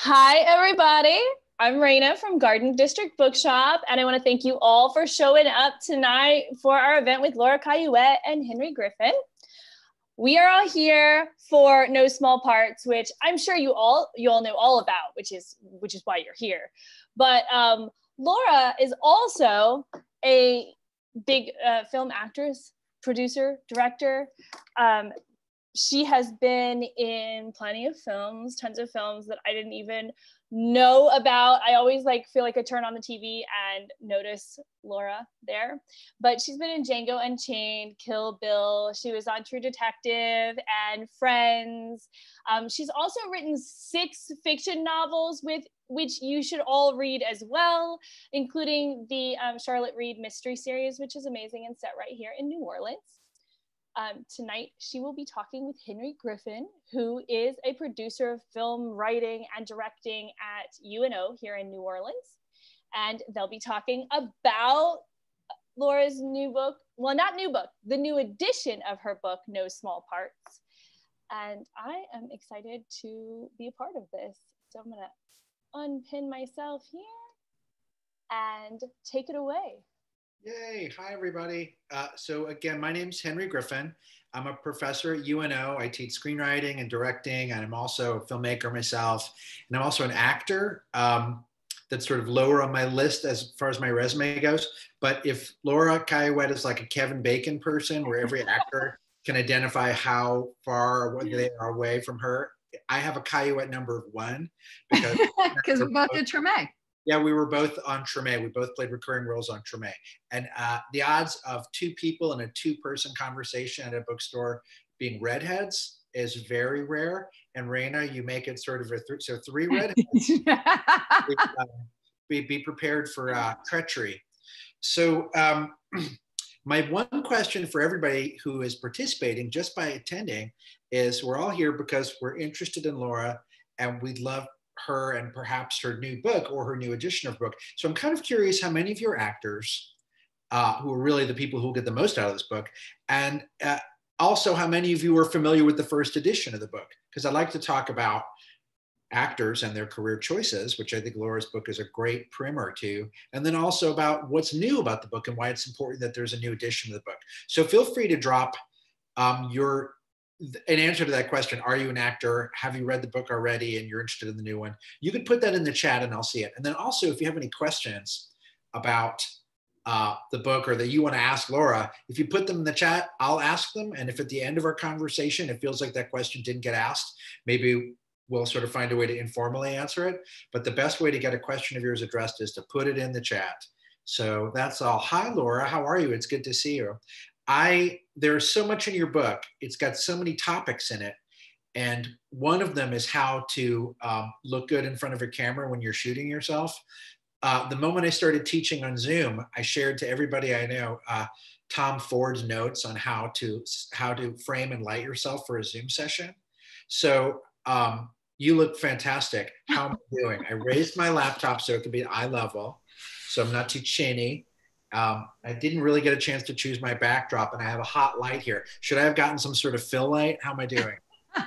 Hi, everybody. I'm Raina from Garden District Bookshop, and I want to thank you all for showing up tonight for our event with Laura Cayouette and Henry Griffin. We are all here for Know Small Parts, which I'm sure you all you all know all about, which is which is why you're here. But um, Laura is also a big uh, film actress, producer, director. Um, she has been in plenty of films, tons of films that I didn't even know about. I always like feel like I turn on the TV and notice Laura there. But she's been in Django Unchained, Kill Bill. She was on True Detective and Friends. Um, she's also written six fiction novels with which you should all read as well, including the um, Charlotte Reed mystery series, which is amazing and set right here in New Orleans. Um, tonight, she will be talking with Henry Griffin, who is a producer of film writing and directing at UNO here in New Orleans. And they'll be talking about Laura's new book, well, not new book, the new edition of her book, Know Small Parts. And I am excited to be a part of this. So I'm going to unpin myself here and take it away. Yay. Hi, everybody. Uh, so, again, my name is Henry Griffin. I'm a professor at UNO. I teach screenwriting and directing, and I'm also a filmmaker myself. And I'm also an actor. Um, that's sort of lower on my list as far as my resume goes. But if Laura Cayouette is like a Kevin Bacon person, where every actor can identify how far they are away from her, I have a Cayouette number of one because we both did Treme. Yeah, we were both on Treme. We both played recurring roles on Treme. And uh, the odds of two people in a two person conversation at a bookstore being redheads is very rare. And Raina, you make it sort of a th- so three redheads. uh, be, be prepared for uh, treachery. So, um, my one question for everybody who is participating just by attending is we're all here because we're interested in Laura and we'd love her and perhaps her new book or her new edition of book. So I'm kind of curious how many of your actors, uh, who are really the people who will get the most out of this book, and uh, also how many of you are familiar with the first edition of the book? Because I'd like to talk about actors and their career choices, which I think Laura's book is a great primer to, and then also about what's new about the book and why it's important that there's a new edition of the book. So feel free to drop um, your an answer to that question are you an actor? Have you read the book already and you're interested in the new one? You could put that in the chat and i'll see it. And then also if you have any questions about uh, the book or that you want to ask laura if you put them in the chat i'll ask them. And if at the end of our conversation it feels like that question didn't get asked maybe we'll sort of find a way to informally answer it. But the best way to get a question of yours addressed is to put it in the chat. So that's all. Hi laura. How are you? It's good to see you I there's so much in your book. It's got so many topics in it, and one of them is how to um, look good in front of a camera when you're shooting yourself. Uh, the moment I started teaching on Zoom, I shared to everybody I know uh, Tom Ford's notes on how to how to frame and light yourself for a Zoom session. So um, you look fantastic. How am I doing? I raised my laptop so it could be eye level, so I'm not too chiny. Um, I didn't really get a chance to choose my backdrop, and I have a hot light here. Should I have gotten some sort of fill light? How am I doing?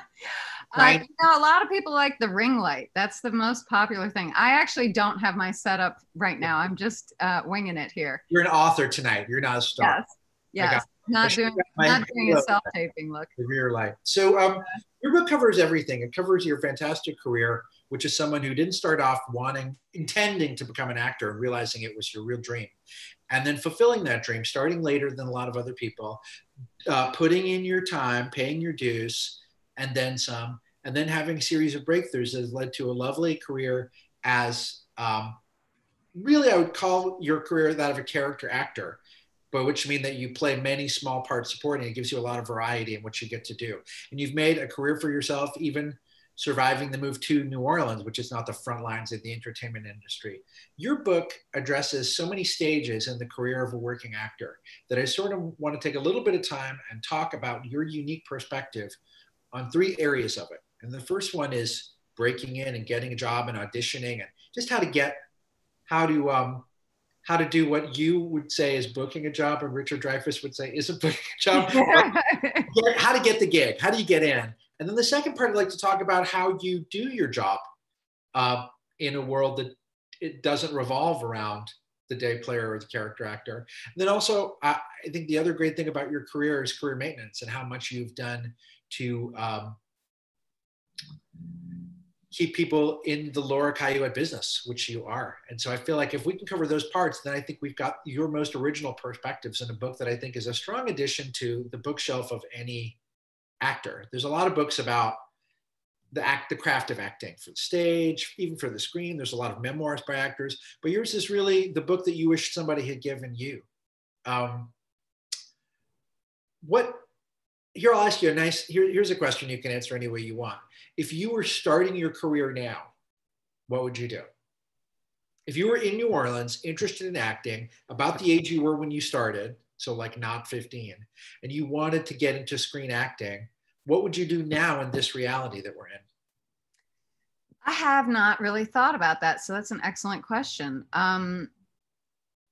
Uh, you know, a lot of people like the ring light. That's the most popular thing. I actually don't have my setup right now. I'm just uh, winging it here. You're an author tonight. You're not a star. Yes. Yes. Not doing, not doing a self taping look. The rear light. So, um, your book covers everything. It covers your fantastic career, which is someone who didn't start off wanting, intending to become an actor and realizing it was your real dream and then fulfilling that dream, starting later than a lot of other people, uh, putting in your time, paying your dues, and then some, and then having a series of breakthroughs that has led to a lovely career as um, really, I would call your career that of a character actor. But which mean that you play many small parts supporting. It gives you a lot of variety in what you get to do, and you've made a career for yourself, even surviving the move to New Orleans, which is not the front lines of the entertainment industry. Your book addresses so many stages in the career of a working actor that I sort of want to take a little bit of time and talk about your unique perspective on three areas of it. And the first one is breaking in and getting a job and auditioning and just how to get, how to, um, how to do what you would say is booking a job and Richard Dreyfuss would say is a booking a job. how to get the gig, how do you get in? And then the second part, I'd like to talk about how you do your job uh, in a world that it doesn't revolve around the day player or the character actor. And then also, I, I think the other great thing about your career is career maintenance and how much you've done to um, keep people in the Laura Cayouette business, which you are. And so I feel like if we can cover those parts, then I think we've got your most original perspectives in a book that I think is a strong addition to the bookshelf of any actor. There's a lot of books about the act, the craft of acting for the stage, even for the screen. There's a lot of memoirs by actors, but yours is really the book that you wish somebody had given you. Um, what? Here, I'll ask you a nice. Here, here's a question you can answer any way you want. If you were starting your career now, what would you do? If you were in New Orleans, interested in acting, about the age you were when you started, so like not 15, and you wanted to get into screen acting, what would you do now in this reality that we're in? I have not really thought about that. So that's an excellent question. Um,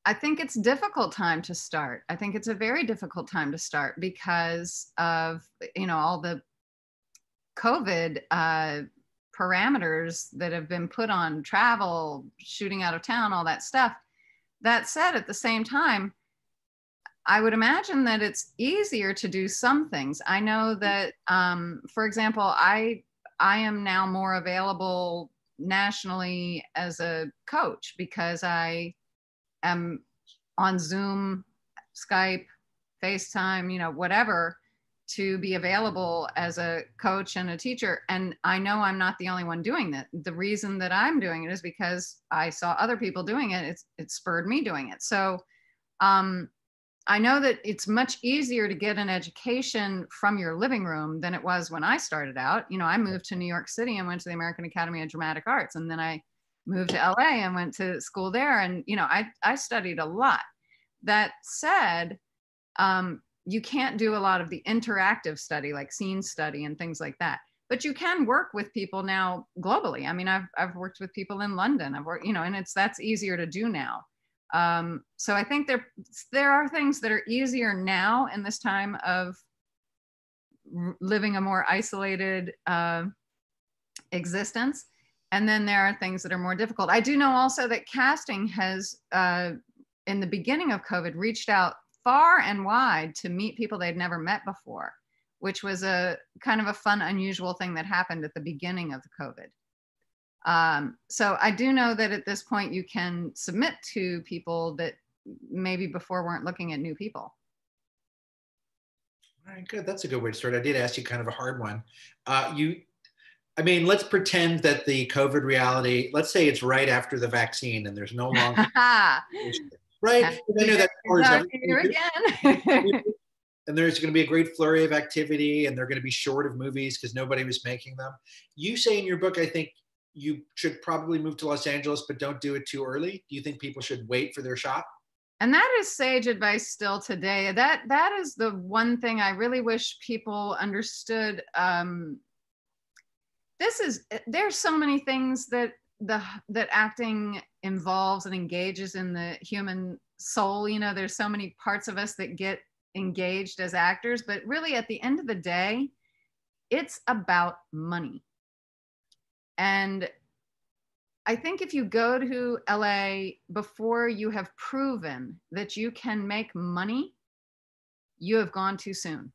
I think it's difficult time to start. I think it's a very difficult time to start because of you know all the COVID uh, parameters that have been put on travel, shooting out of town, all that stuff. That said, at the same time, I would imagine that it's easier to do some things. I know that, um, for example, I I am now more available nationally as a coach because I am on Zoom, Skype, FaceTime, you know, whatever, to be available as a coach and a teacher. And I know I'm not the only one doing that. The reason that I'm doing it is because I saw other people doing it. It's it spurred me doing it. So um, I know that it's much easier to get an education from your living room than it was when I started out. You know, I moved to New York City and went to the American Academy of Dramatic Arts, and then I moved to LA and went to school there. And you know, I I studied a lot. That said, um, you can't do a lot of the interactive study like scene study and things like that. But you can work with people now globally. I mean, I've I've worked with people in London. I've worked, you know, and it's that's easier to do now. Um, so I think there there are things that are easier now in this time of living a more isolated uh, existence, and then there are things that are more difficult. I do know also that casting has, uh, in the beginning of COVID, reached out far and wide to meet people they'd never met before, which was a kind of a fun, unusual thing that happened at the beginning of the COVID. Um, so I do know that at this point you can submit to people that maybe before weren't looking at new people. All right, good. That's a good way to start. I did ask you kind of a hard one. Uh, you, I mean, let's pretend that the COVID reality, let's say it's right after the vaccine and there's no longer. right? I know that again. and there's going to be a great flurry of activity and they're going to be short of movies because nobody was making them. You say in your book, I think you should probably move to Los Angeles, but don't do it too early? Do you think people should wait for their shot? And that is sage advice still today. That that is the one thing I really wish people understood. Um, this is there's so many things that the that acting involves and engages in the human soul. You know, there's so many parts of us that get engaged as actors, but really at the end of the day, it's about money and I think if you go to LA before you have proven that you can make money, you have gone too soon.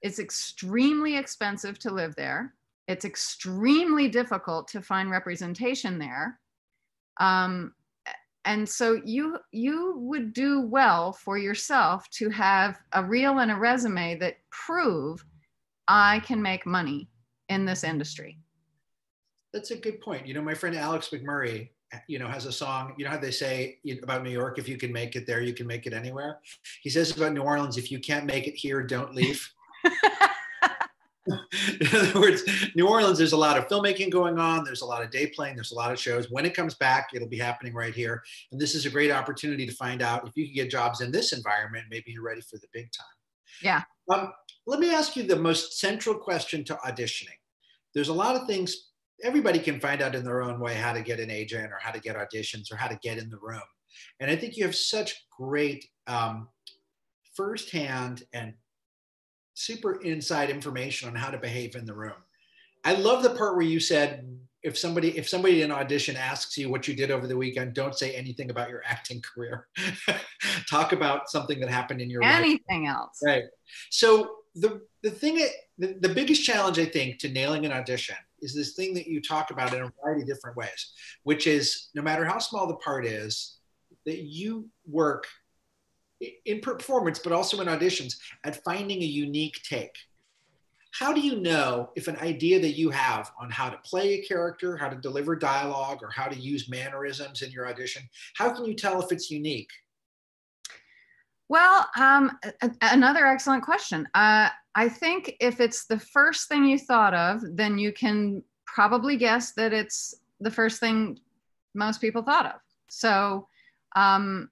It's extremely expensive to live there. It's extremely difficult to find representation there. Um, and so you you would do well for yourself to have a reel and a resume that prove I can make money in this industry that's a good point. You know, my friend Alex McMurray, you know, has a song. You know how they say about New York, if you can make it there, you can make it anywhere. He says about New Orleans, if you can't make it here, don't leave. in other words, New Orleans, there's a lot of filmmaking going on. There's a lot of day playing. There's a lot of shows. When it comes back, it'll be happening right here. And this is a great opportunity to find out if you can get jobs in this environment. Maybe you're ready for the big time. Yeah. Um, let me ask you the most central question to auditioning. There's a lot of things everybody can find out in their own way how to get an agent or how to get auditions or how to get in the room. And I think you have such great um, firsthand and super inside information on how to behave in the room. I love the part where you said if somebody if somebody in audition asks you what you did over the weekend, don't say anything about your acting career. Talk about something that happened in your anything life. else. Right. So the the thing that the, the biggest challenge I think to nailing an audition is this thing that you talk about in a variety of different ways, which is no matter how small the part is, that you work in performance, but also in auditions at finding a unique take how do you know if an idea that you have on how to play a character, how to deliver dialogue, or how to use mannerisms in your audition, how can you tell if it's unique? Well, um, another excellent question. Uh, I think if it's the first thing you thought of, then you can probably guess that it's the first thing most people thought of. So um,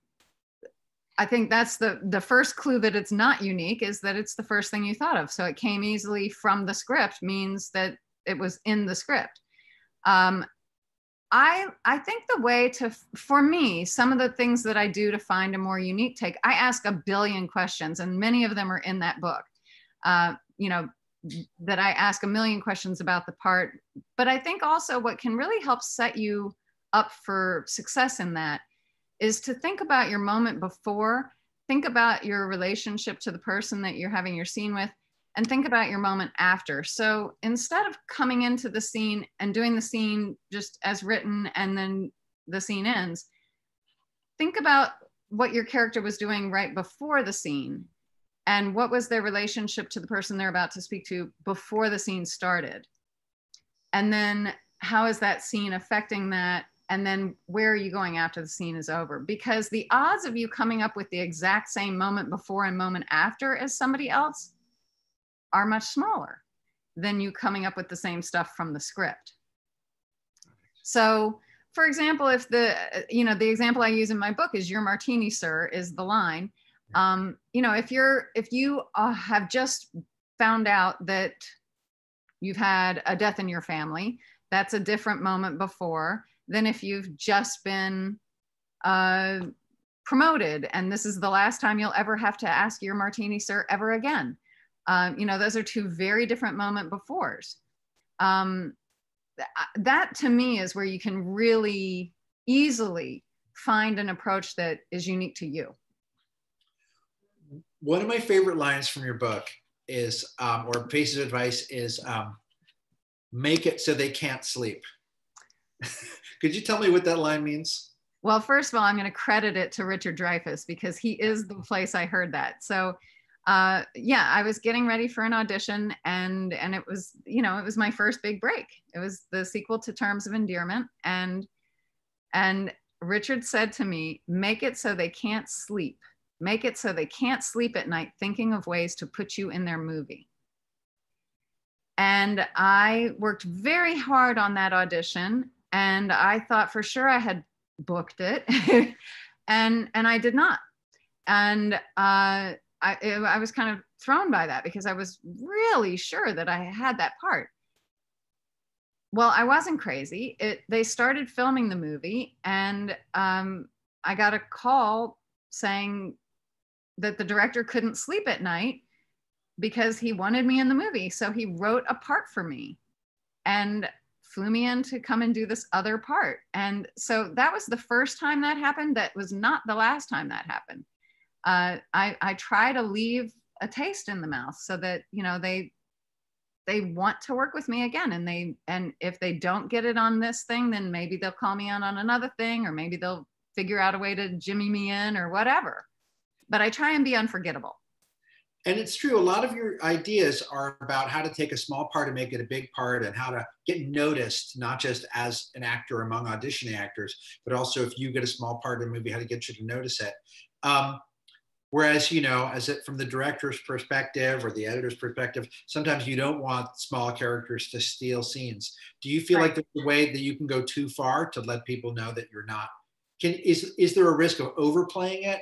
I think that's the the first clue that it's not unique is that it's the first thing you thought of. So it came easily from the script means that it was in the script. Um, I I think the way to for me some of the things that I do to find a more unique take I ask a billion questions and many of them are in that book. Uh, you know that I ask a million questions about the part, but I think also what can really help set you up for success in that is to think about your moment before, think about your relationship to the person that you're having your scene with, and think about your moment after. So instead of coming into the scene and doing the scene just as written and then the scene ends, think about what your character was doing right before the scene and what was their relationship to the person they're about to speak to before the scene started. And then how is that scene affecting that? And then where are you going after the scene is over? Because the odds of you coming up with the exact same moment before and moment after as somebody else are much smaller than you coming up with the same stuff from the script. So for example if the you know the example i use in my book is your martini sir is the line um, you know if you're if you uh, have just found out that you've had a death in your family that's a different moment before than if you've just been uh, promoted. And this is the last time you'll ever have to ask your martini sir ever again. Um, you know those are two very different moment befores. Um, th- that to me is where you can really easily find an approach that is unique to you one of my favorite lines from your book is um, or pieces of advice is um, make it so they can't sleep Could you tell me what that line means? Well, first of all, I'm going to credit it to Richard Dreyfuss because he is the place I heard that. So, uh, yeah, I was getting ready for an audition, and and it was you know it was my first big break. It was the sequel to Terms of Endearment, and and Richard said to me, "Make it so they can't sleep. Make it so they can't sleep at night, thinking of ways to put you in their movie." And I worked very hard on that audition and I thought for sure I had booked it, and and I did not, and uh, I I was kind of thrown by that because I was really sure that I had that part. Well, I wasn't crazy. It they started filming the movie, and um, I got a call saying that the director couldn't sleep at night because he wanted me in the movie. So he wrote a part for me. And flew me in to come and do this other part. And so that was the first time that happened. That was not the last time that happened. Uh, I, I try to leave a taste in the mouth so that, you know, they, they want to work with me again. And they, and if they don't get it on this thing, then maybe they'll call me on on another thing, or maybe they'll figure out a way to jimmy me in or whatever. But I try and be unforgettable. And it's true, a lot of your ideas are about how to take a small part and make it a big part and how to get noticed, not just as an actor among auditioning actors, but also if you get a small part in a movie, how to get you to notice it. Um, whereas, you know, as it from the director's perspective or the editor's perspective, sometimes you don't want small characters to steal scenes. Do you feel right. like there's a way that you can go too far to let people know that you're not? Can is is there a risk of overplaying it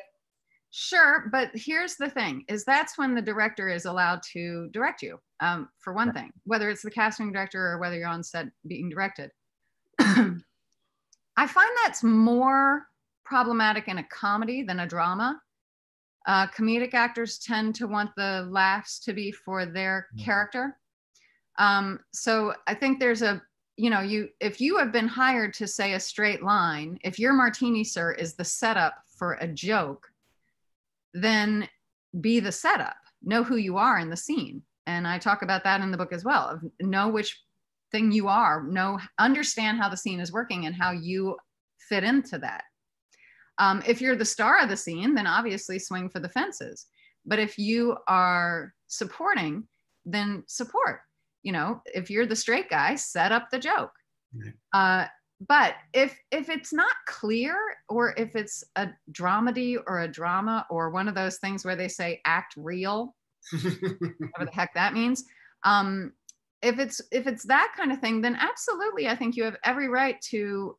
Sure, but here's the thing: is that's when the director is allowed to direct you. Um, for one thing, whether it's the casting director or whether you're on set being directed. I find that's more problematic in a comedy than a drama. Uh, comedic actors tend to want the laughs to be for their mm-hmm. character. Um, so I think there's a you know you if you have been hired to say a straight line if your martini sir is the setup for a joke then be the setup. Know who you are in the scene. And i talk about that in the book as well of know which thing you are know understand how the scene is working and how you fit into that. Um, if you're the star of the scene then obviously swing for the fences. But if you are supporting then support. You know if you're the straight guy set up the joke. Uh, but if if it's not clear or if it's a dramedy or a drama or one of those things where they say act real whatever the heck that means um, if it's if it's that kind of thing then absolutely i think you have every right to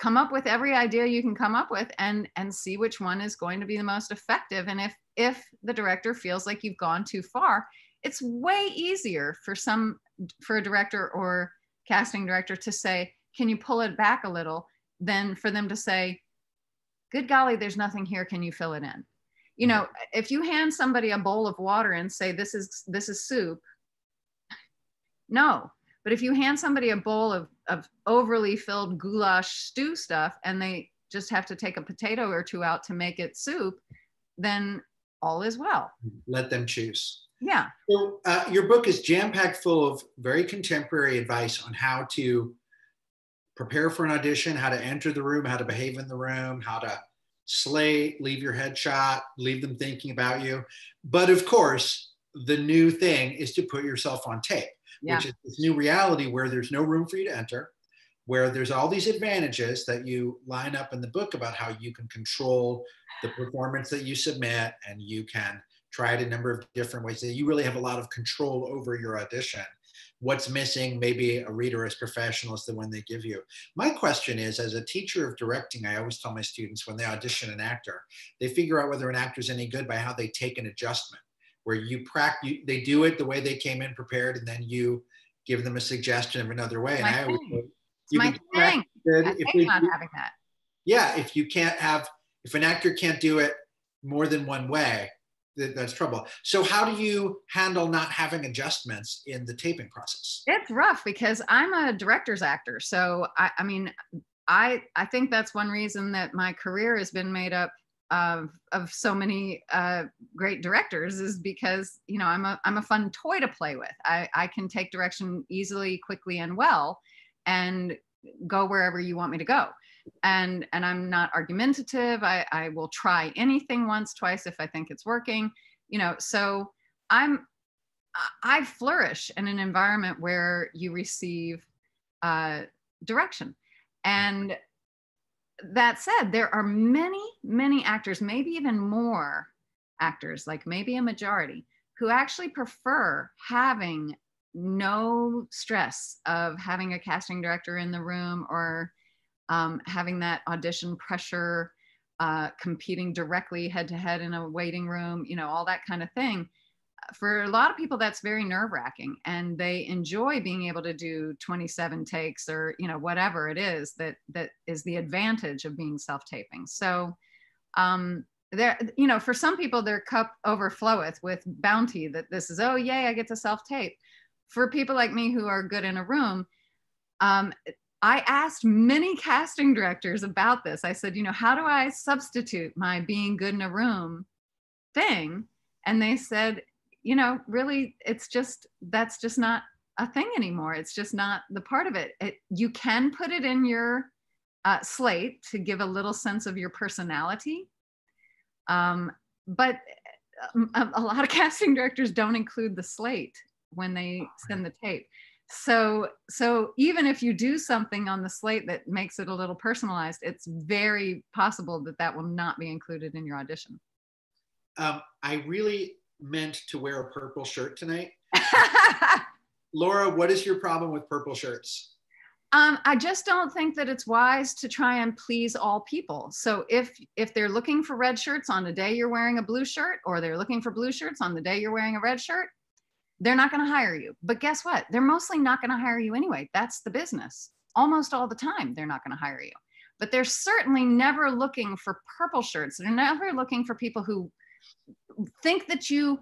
come up with every idea you can come up with and and see which one is going to be the most effective. And if if the director feels like you've gone too far it's way easier for some for a director or casting director to say can you pull it back a little than for them to say good golly there's nothing here. Can you fill it in? You know if you hand somebody a bowl of water and say this is this is soup no. But if you hand somebody a bowl of, of overly filled goulash stew stuff and they just have to take a potato or two out to make it soup then all is well. Let them choose. Yeah. So uh, your book is jam packed full of very contemporary advice on how to prepare for an audition, how to enter the room, how to behave in the room, how to slay, leave your headshot, leave them thinking about you. But of course, the new thing is to put yourself on tape, yeah. which is this new reality where there's no room for you to enter, where there's all these advantages that you line up in the book about how you can control the performance that you submit and you can try it a number of different ways. That you really have a lot of control over your audition. What's missing, maybe a reader as professional as the one they give you. My question is, as a teacher of directing, I always tell my students when they audition an actor, they figure out whether an actor is any good by how they take an adjustment, where you practice, they do it the way they came in prepared, and then you give them a suggestion of another way. And my I always say, you my thing. If we, not having that. Yeah, if you can't have, if an actor can't do it more than one way, that's trouble. So how do you handle not having adjustments in the taping process? It's rough because I'm a director's actor. So I, I mean, I I think that's one reason that my career has been made up of of so many uh, great directors is because you know I'm a I'm a fun toy to play with. I I can take direction easily, quickly, and well, and go wherever you want me to go and and i'm not argumentative. I i will try anything once twice if i think it's working you know so i'm i flourish in an environment where you receive uh, direction. And that said there are many many actors maybe even more actors like maybe a majority who actually prefer having no stress of having a casting director in the room or um, having that audition pressure, uh, competing directly head to head in a waiting room, you know, all that kind of thing. For a lot of people, that's very nerve wracking, and they enjoy being able to do 27 takes or you know whatever it is that that is the advantage of being self taping. So, um, there, you know, for some people, their cup overfloweth with bounty that this is oh yay, I get to self tape. For people like me who are good in a room, um, I asked many casting directors about this. I said, you know, how do I substitute my being good in a room thing? And they said, you know, really, it's just that's just not a thing anymore. It's just not the part of it. it you can put it in your uh, slate to give a little sense of your personality. Um, but um, a, a lot of casting directors don't include the slate when they send the tape so so even if you do something on the slate that makes it a little personalized it's very possible that that will not be included in your audition. Um, i really meant to wear a purple shirt tonight. Laura what is your problem with purple shirts? Um, I just don't think that it's wise to try and please all people. So if if they're looking for red shirts on the day you're wearing a blue shirt, or they're looking for blue shirts on the day you're wearing a red shirt, they're not going to hire you. But guess what? They're mostly not going to hire you anyway. That's the business. Almost all the time, they're not going to hire you. But they're certainly never looking for purple shirts. They're never looking for people who think that you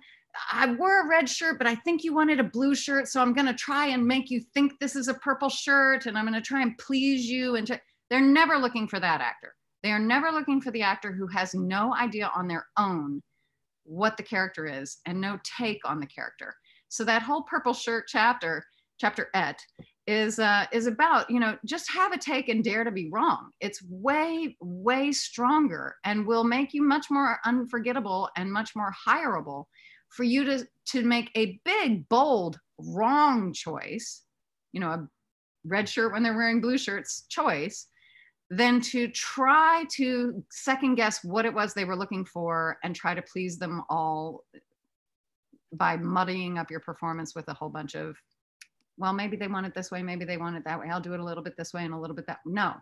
I wore a red shirt, but I think you wanted a blue shirt. So I'm going to try and make you think this is a purple shirt and I'm going to try and please you. And they're never looking for that actor. They are never looking for the actor who has no idea on their own what the character is and no take on the character. So that whole purple shirt chapter, chapter et, is uh, is about you know just have a take and dare to be wrong. It's way way stronger and will make you much more unforgettable and much more hireable for you to to make a big bold wrong choice. You know, a red shirt when they're wearing blue shirts choice than to try to second guess what it was they were looking for and try to please them all by muddying up your performance with a whole bunch of well maybe they want it this way maybe they want it that way i'll do it a little bit this way and a little bit that no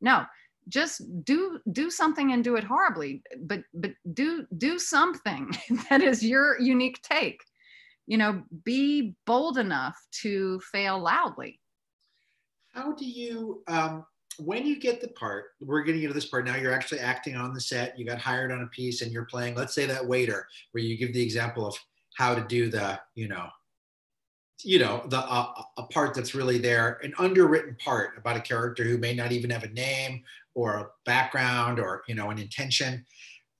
no just do do something and do it horribly but but do do something that is your unique take you know be bold enough to fail loudly how do you um when you get the part, we're getting into this part now. You're actually acting on the set. You got hired on a piece, and you're playing. Let's say that waiter, where you give the example of how to do the, you know, you know, the uh, a part that's really there, an underwritten part about a character who may not even have a name or a background or you know an intention.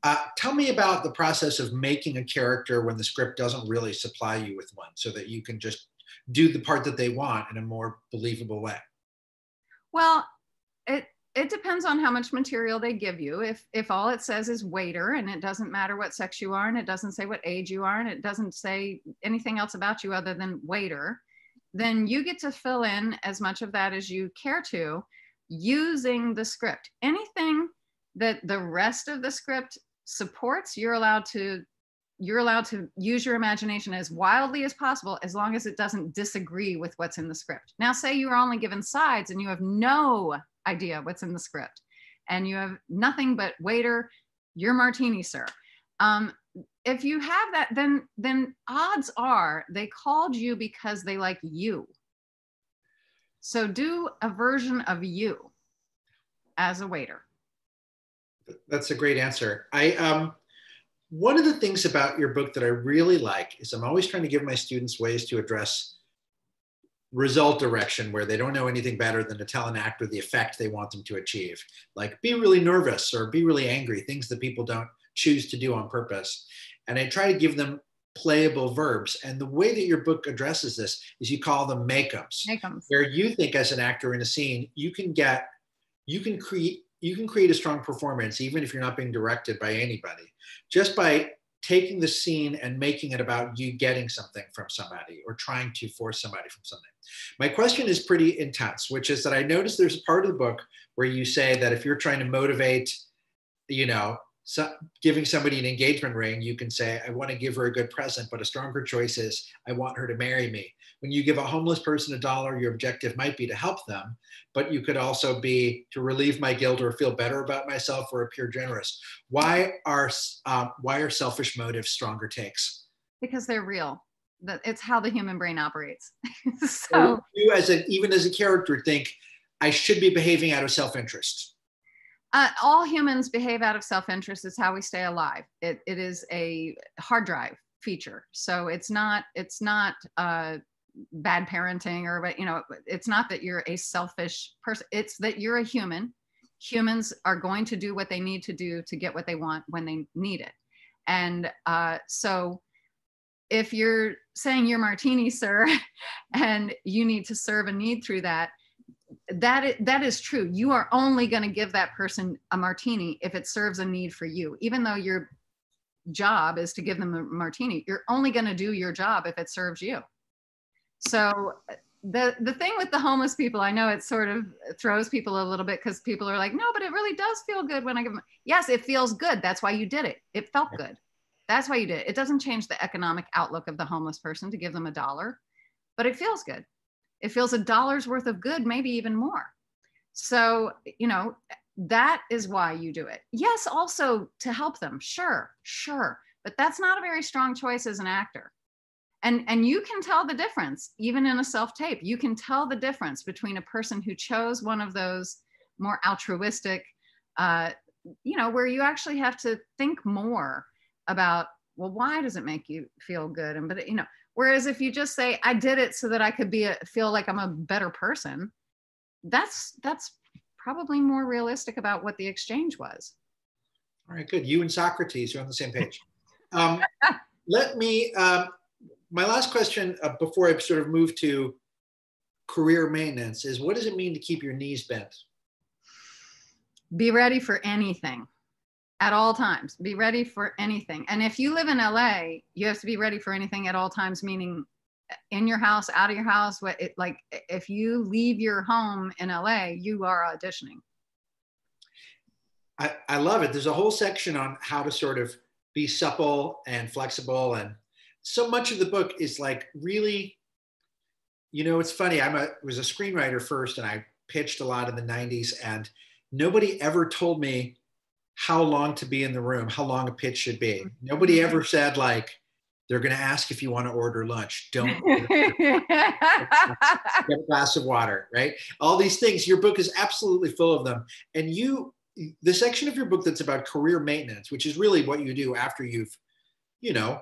Uh, tell me about the process of making a character when the script doesn't really supply you with one, so that you can just do the part that they want in a more believable way. Well, it depends on how much material they give you. If if all it says is waiter and it doesn't matter what sex you are and it doesn't say what age you are and it doesn't say anything else about you other than waiter, then you get to fill in as much of that as you care to using the script. Anything that the rest of the script supports, you're allowed to you're allowed to use your imagination as wildly as possible as long as it doesn't disagree with what's in the script. Now say you are only given sides and you have no idea what's in the script. And you have nothing but waiter your martini sir. Um, if you have that then then odds are they called you because they like you. So do a version of you as a waiter. That's a great answer. I um one of the things about your book that i really like is i'm always trying to give my students ways to address result direction where they don't know anything better than to tell an actor the effect they want them to achieve. Like be really nervous or be really angry, things that people don't choose to do on purpose. And I try to give them playable verbs. And the way that your book addresses this is you call them make-ums, make-ums. where you think as an actor in a scene, you can get, you can create, you can create a strong performance even if you're not being directed by anybody, just by taking the scene and making it about you getting something from somebody or trying to force somebody from something. My question is pretty intense, which is that I noticed there's a part of the book where you say that if you're trying to motivate, you know, so giving somebody an engagement ring, you can say, I want to give her a good present, but a stronger choice is, I want her to marry me. When you give a homeless person a dollar, your objective might be to help them, but you could also be to relieve my guilt or feel better about myself or appear generous. Why are, um, why are selfish motives stronger takes? Because they're real. That it's how the human brain operates. so, you as a, even as a character think, I should be behaving out of self-interest uh, all humans behave out of self-interest. It's how we stay alive. It, it is a hard drive feature. So it's not it's not uh, bad parenting or but you know it's not that you're a selfish person. It's that you're a human. Humans are going to do what they need to do to get what they want when they need it. And uh, so if you're saying you're martini, sir, and you need to serve a need through that, that is, that is true. You are only going to give that person a martini if it serves a need for you. Even though your job is to give them a martini, you're only going to do your job if it serves you. So the the thing with the homeless people, I know it sort of throws people a little bit because people are like, no, but it really does feel good when I give them. Yes, it feels good. That's why you did it. It felt good. That's why you did it. It doesn't change the economic outlook of the homeless person to give them a dollar, but it feels good it feels a dollar's worth of good, maybe even more. So, you know, that is why you do it. Yes, also to help them. Sure, sure. But that's not a very strong choice as an actor. And, and you can tell the difference, even in a self tape. You can tell the difference between a person who chose one of those more altruistic, uh, you know, where you actually have to think more about well why does it make you feel good? And but you know whereas if you just say i did it so that i could be a, feel like i'm a better person that's that's probably more realistic about what the exchange was. All right good. You and socrates are on the same page. Um, let me um, my last question uh, before i sort of move to career maintenance is what does it mean to keep your knees bent? Be ready for anything at all times. Be ready for anything. And if you live in LA, you have to be ready for anything at all times, meaning in your house, out of your house. What it, like if you leave your home in LA, you are auditioning. I, I love it. There's a whole section on how to sort of be supple and flexible. And so much of the book is like really, you know, it's funny. I'm a was a screenwriter first and I pitched a lot in the 90s and nobody ever told me how long to be in the room, how long a pitch should be. Nobody mm-hmm. ever said like they're going to ask if you want to order lunch. Don't get a glass of water, right? All these things. Your book is absolutely full of them, and you the section of your book that's about career maintenance, which is really what you do after you've, you know,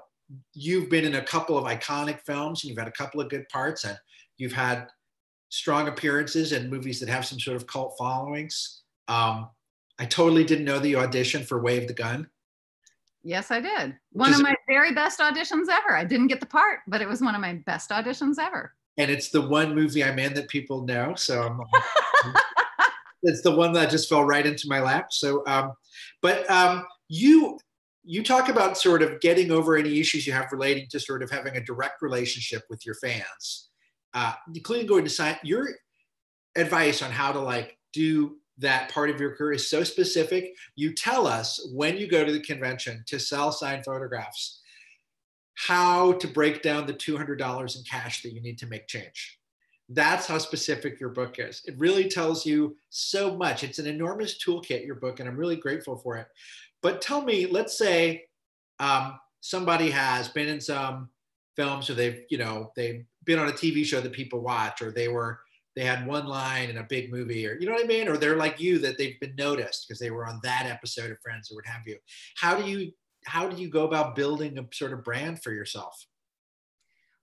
you've been in a couple of iconic films and you've had a couple of good parts and you've had strong appearances in movies that have some sort of cult followings. Um, I totally didn't know that you auditioned for Wave the Gun. Yes, I did. One of my very best auditions ever. I didn't get the part, but it was one of my best auditions ever. And it's the one movie I'm in that people know. So it's the one that just fell right into my lap. So, um, but um, you you talk about sort of getting over any issues you have relating to sort of having a direct relationship with your fans, uh, including going to sign your advice on how to like do that part of your career is so specific. You tell us when you go to the convention to sell signed photographs how to break down the $200 in cash that you need to make change. That's how specific your book is. It really tells you so much. It's an enormous toolkit, your book, and I'm really grateful for it. But tell me, let's say um, somebody has been in some films or they've, you know, they've been on a TV show that people watch or they were they had one line in a big movie or you know what I mean? Or they're like you that they've been noticed because they were on that episode of Friends or what have you. How do you how do you go about building a sort of brand for yourself?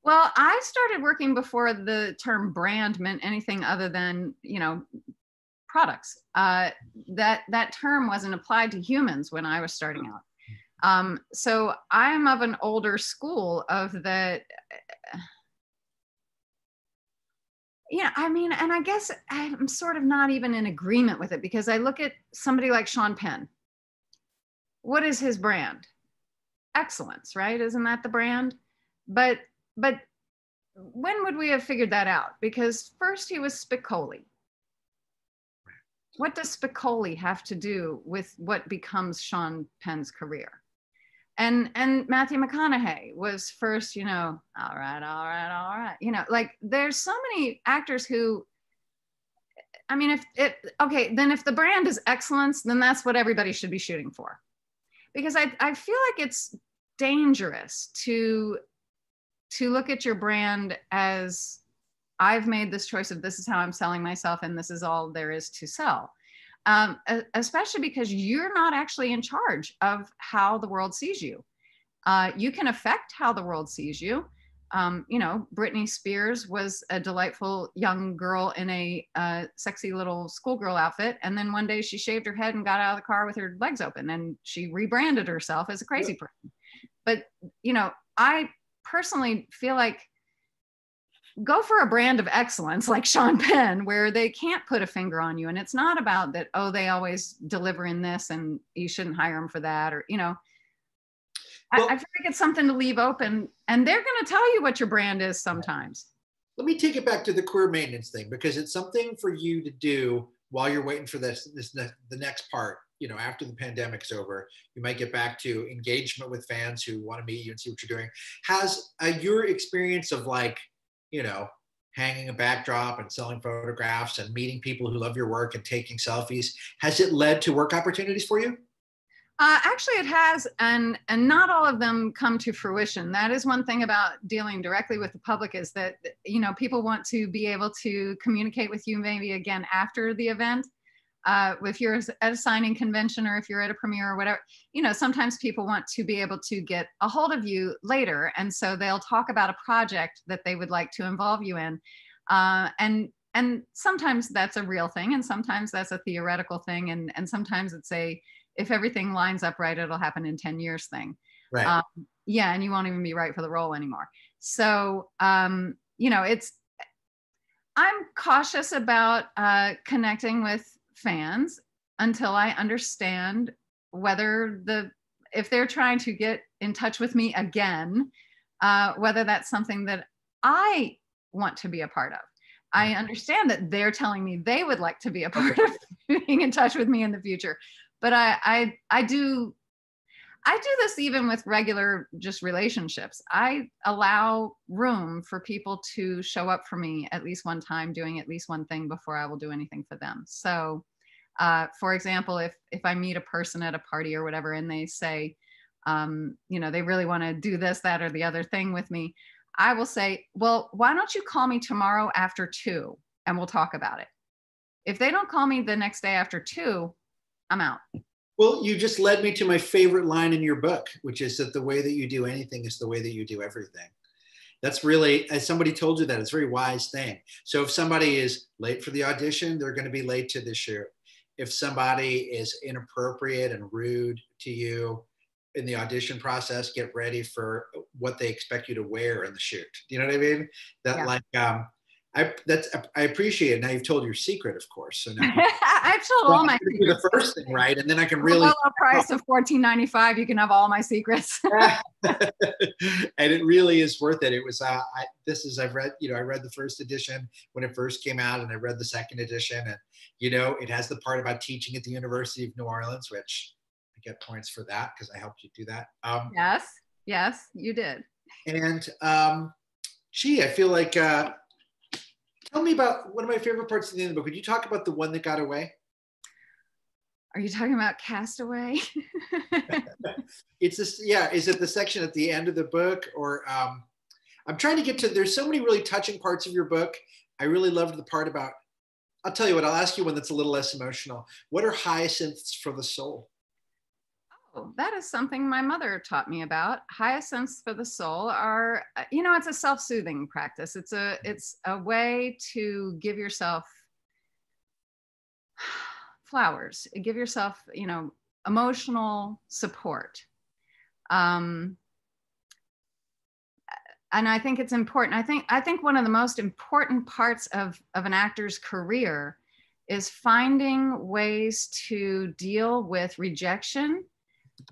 Well, I started working before the term brand meant anything other than, you know, products. Uh, that that term wasn't applied to humans when I was starting out. Um, so I'm of an older school of the yeah, I mean, and I guess I'm sort of not even in agreement with it because I look at somebody like Sean Penn. What is his brand? Excellence, right? Isn't that the brand? But but when would we have figured that out? Because first he was Spicoli. What does Spicoli have to do with what becomes Sean Penn's career? And and Matthew McConaughey was first, you know, all right, all right, all right, you know, like there's so many actors who, I mean, if it okay, then if the brand is excellence, then that's what everybody should be shooting for, because I I feel like it's dangerous to to look at your brand as I've made this choice of this is how I'm selling myself and this is all there is to sell um, especially because you're not actually in charge of how the world sees you. Uh, you can affect how the world sees you. Um, you know, Britney Spears was a delightful young girl in a uh, sexy little schoolgirl outfit. And then one day she shaved her head and got out of the car with her legs open and she rebranded herself as a crazy person. But, you know, I personally feel like go for a brand of excellence like Sean Penn, where they can't put a finger on you. And it's not about that, oh, they always deliver in this and you shouldn't hire them for that. Or, you know, well, I, I, feel like it's something to leave open and they're going to tell you what your brand is sometimes. Let me take it back to the career maintenance thing because it's something for you to do while you're waiting for this, this the next part. You know, after the pandemic's over, you might get back to engagement with fans who want to meet you and see what you're doing. Has uh, your experience of like you know, hanging a backdrop and selling photographs and meeting people who love your work and taking selfies. Has it led to work opportunities for you? Uh, actually, it has, and and not all of them come to fruition. That is one thing about dealing directly with the public is that you know people want to be able to communicate with you maybe again after the event. Uh, if you're at a signing convention or if you're at a premiere or whatever, you know, sometimes people want to be able to get a hold of you later. And so they'll talk about a project that they would like to involve you in. Uh, and and sometimes that's a real thing and sometimes that's a theoretical thing and and sometimes it's a if everything lines up right it'll happen in 10 years thing right um, yeah and you won't even be right for the role anymore so um, you know it's i'm cautious about uh, connecting with fans until i understand whether the if they're trying to get in touch with me again uh, whether that's something that i want to be a part of I understand that they're telling me they would like to be a part of being in touch with me in the future. But I, I, I do, I do this even with regular just relationships. I allow room for people to show up for me at least one time, doing at least one thing before I will do anything for them. So, uh, for example, if if I meet a person at a party or whatever, and they say, um, you know, they really want to do this, that, or the other thing with me, I will say, well, why don't you call me tomorrow after two and we'll talk about it. If they don't call me the next day after two, I'm out. Well, you just led me to my favorite line in your book, which is that the way that you do anything is the way that you do everything. That's really, as somebody told you that, it's a very wise thing. So if somebody is late for the audition, they're going to be late to the shoot. If somebody is inappropriate and rude to you, in the audition process get ready for what they expect you to wear in the shoot. Do you know what I mean? That yeah. like um I that's I appreciate it. Now you've told your secret, of course. So now I've told well, all my secrets. The first thing, right? And then I can really a price of fourteen ninety five. You can have all my secrets. and it really is worth it. It was uh, I, this is I've read you know I read the first edition when it first came out, and I read the second edition, and you know it has the part about teaching at the University of New Orleans, which I get points for that because I helped you do that. Um, yes, yes, you did. And um, gee, I feel like, uh, tell me about one of my favorite parts of the end of the book. Could you talk about the one that got away? Are you talking about Castaway? it's this, yeah. Is it the section at the end of the book, or um, I'm trying to get to? There's so many really touching parts of your book. I really loved the part about. I'll tell you what. I'll ask you one that's a little less emotional. What are hyacinths for the soul? That is something my mother taught me about. Hyacinths for the soul are, uh, you know, it's a self-soothing practice. It's a it's a way to give yourself flowers. Give yourself, you know, emotional support. Um, and I think it's important. I think I think one of the most important parts of of an actor's career is finding ways to deal with rejection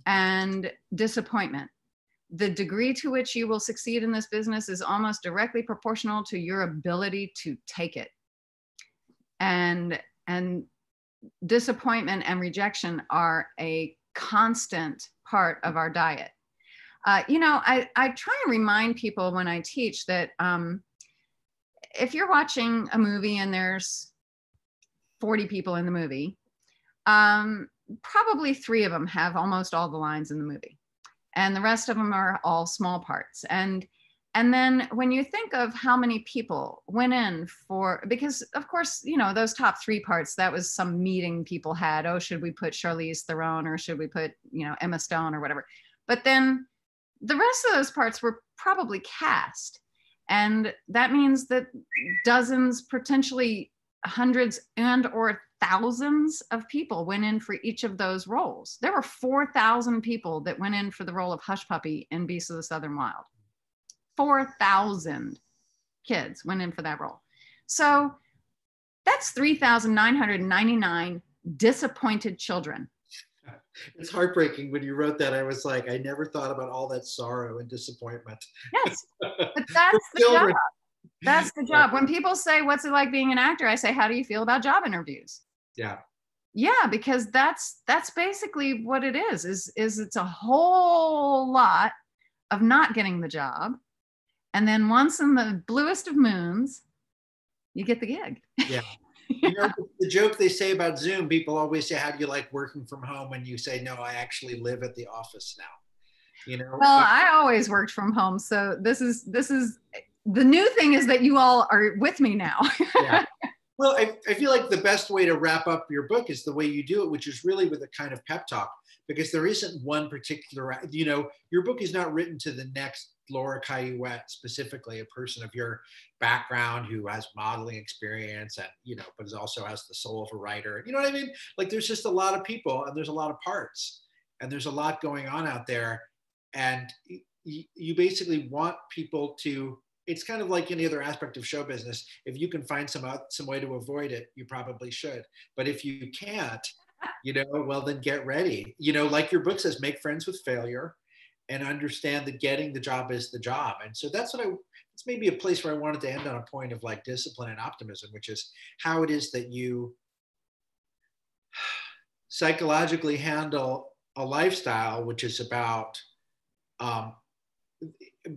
and disappointment. The degree to which you will succeed in this business is almost directly proportional to your ability to take it. And, and disappointment and rejection are a constant part of our diet. Uh, you know, I, I try and remind people when I teach that um, if you're watching a movie and there's 40 people in the movie, um, probably three of them have almost all the lines in the movie. And the rest of them are all small parts. And and then when you think of how many people went in for because of course you know those top three parts that was some meeting people had. Oh should we put charlize theron or should we put you know emma stone or whatever? But then the rest of those parts were probably cast. And that means that dozens potentially hundreds and or thousands of people went in for each of those roles. There were 4,000 people that went in for the role of Hush Puppy in Beast of the Southern Wild. 4,000 kids went in for that role. So that's 3,999 disappointed children. It's heartbreaking when you wrote that. I was like, I never thought about all that sorrow and disappointment. Yes, but that's the job. That's the job. When people say, What's it like being an actor? I say, How do you feel about job interviews? Yeah. Yeah because that's that's basically what it is is is it's a whole lot of not getting the job. And then once in the bluest of moons you get the gig. Yeah. You know the joke they say about zoom people always say how do you like working from home? And you say no i actually live at the office now. You know? Well i always worked from home so this is this is the new thing is that you all are with me now. Yeah Well, I, I feel like the best way to wrap up your book is the way you do it, which is really with a kind of pep talk, because there isn't one particular, you know, your book is not written to the next Laura Cayouette specifically, a person of your background who has modeling experience and, you know, but also has the soul of a writer. You know what I mean? Like there's just a lot of people and there's a lot of parts and there's a lot going on out there. And you basically want people to it's kind of like any other aspect of show business. If you can find some some way to avoid it, you probably should. But if you can't, you know, well then get ready. You know, like your book says, make friends with failure, and understand that getting the job is the job. And so that's what I. It's maybe a place where I wanted to end on a point of like discipline and optimism, which is how it is that you psychologically handle a lifestyle which is about um,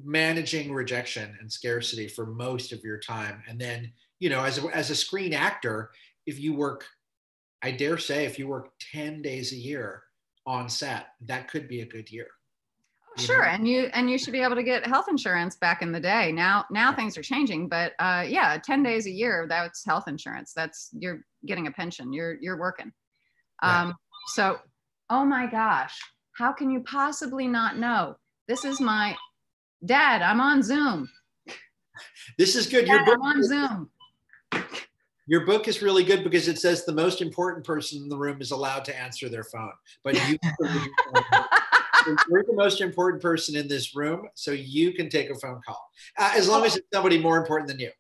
managing rejection and scarcity for most of your time. And then you know as a, as a screen actor if you work i dare say if you work 10 days a year on set that could be a good year. Oh, sure know? and you and you should be able to get health insurance back in the day. Now now yeah. things are changing but uh, yeah 10 days a year that's health insurance. That's you're getting a pension. You're you're working. Um, so oh my gosh how can you possibly not know? This is my Dad, I'm on Zoom. This is good. Dad, Your book, I'm on Zoom. Your book is really good because it says the most important person in the room is allowed to answer their phone, but you. you're the most important person in this room, so you can take a phone call uh, as long as it's somebody more important than you.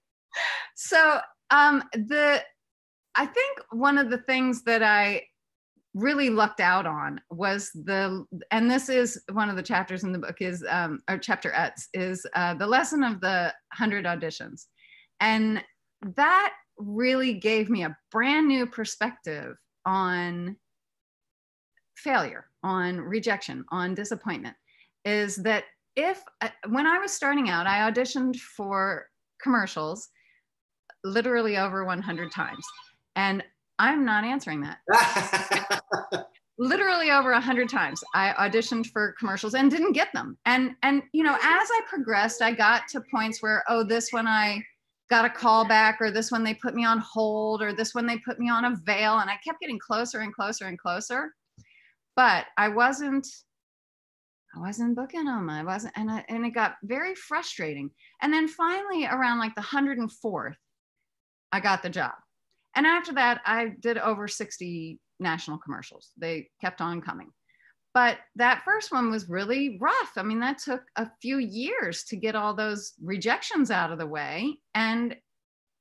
So, um, the I think one of the things that I really lucked out on was the and this is one of the chapters in the book is um or chapter X is uh, the lesson of the 100 auditions. And that really gave me a brand new perspective on failure on rejection on disappointment is that if uh, when i was starting out i auditioned for commercials literally over 100 times. And I'm not answering that. Literally over a hundred times, I auditioned for commercials and didn't get them. And and you know, as I progressed, I got to points where oh, this one I got a call back, or this one they put me on hold, or this one they put me on avail, and I kept getting closer and closer and closer. But I wasn't I wasn't booking them. I wasn't, and I, and it got very frustrating. And then finally, around like the 104th, I got the job. And after that, I did over 60 national commercials. They kept on coming. But that first one was really rough. I mean, that took a few years to get all those rejections out of the way. And,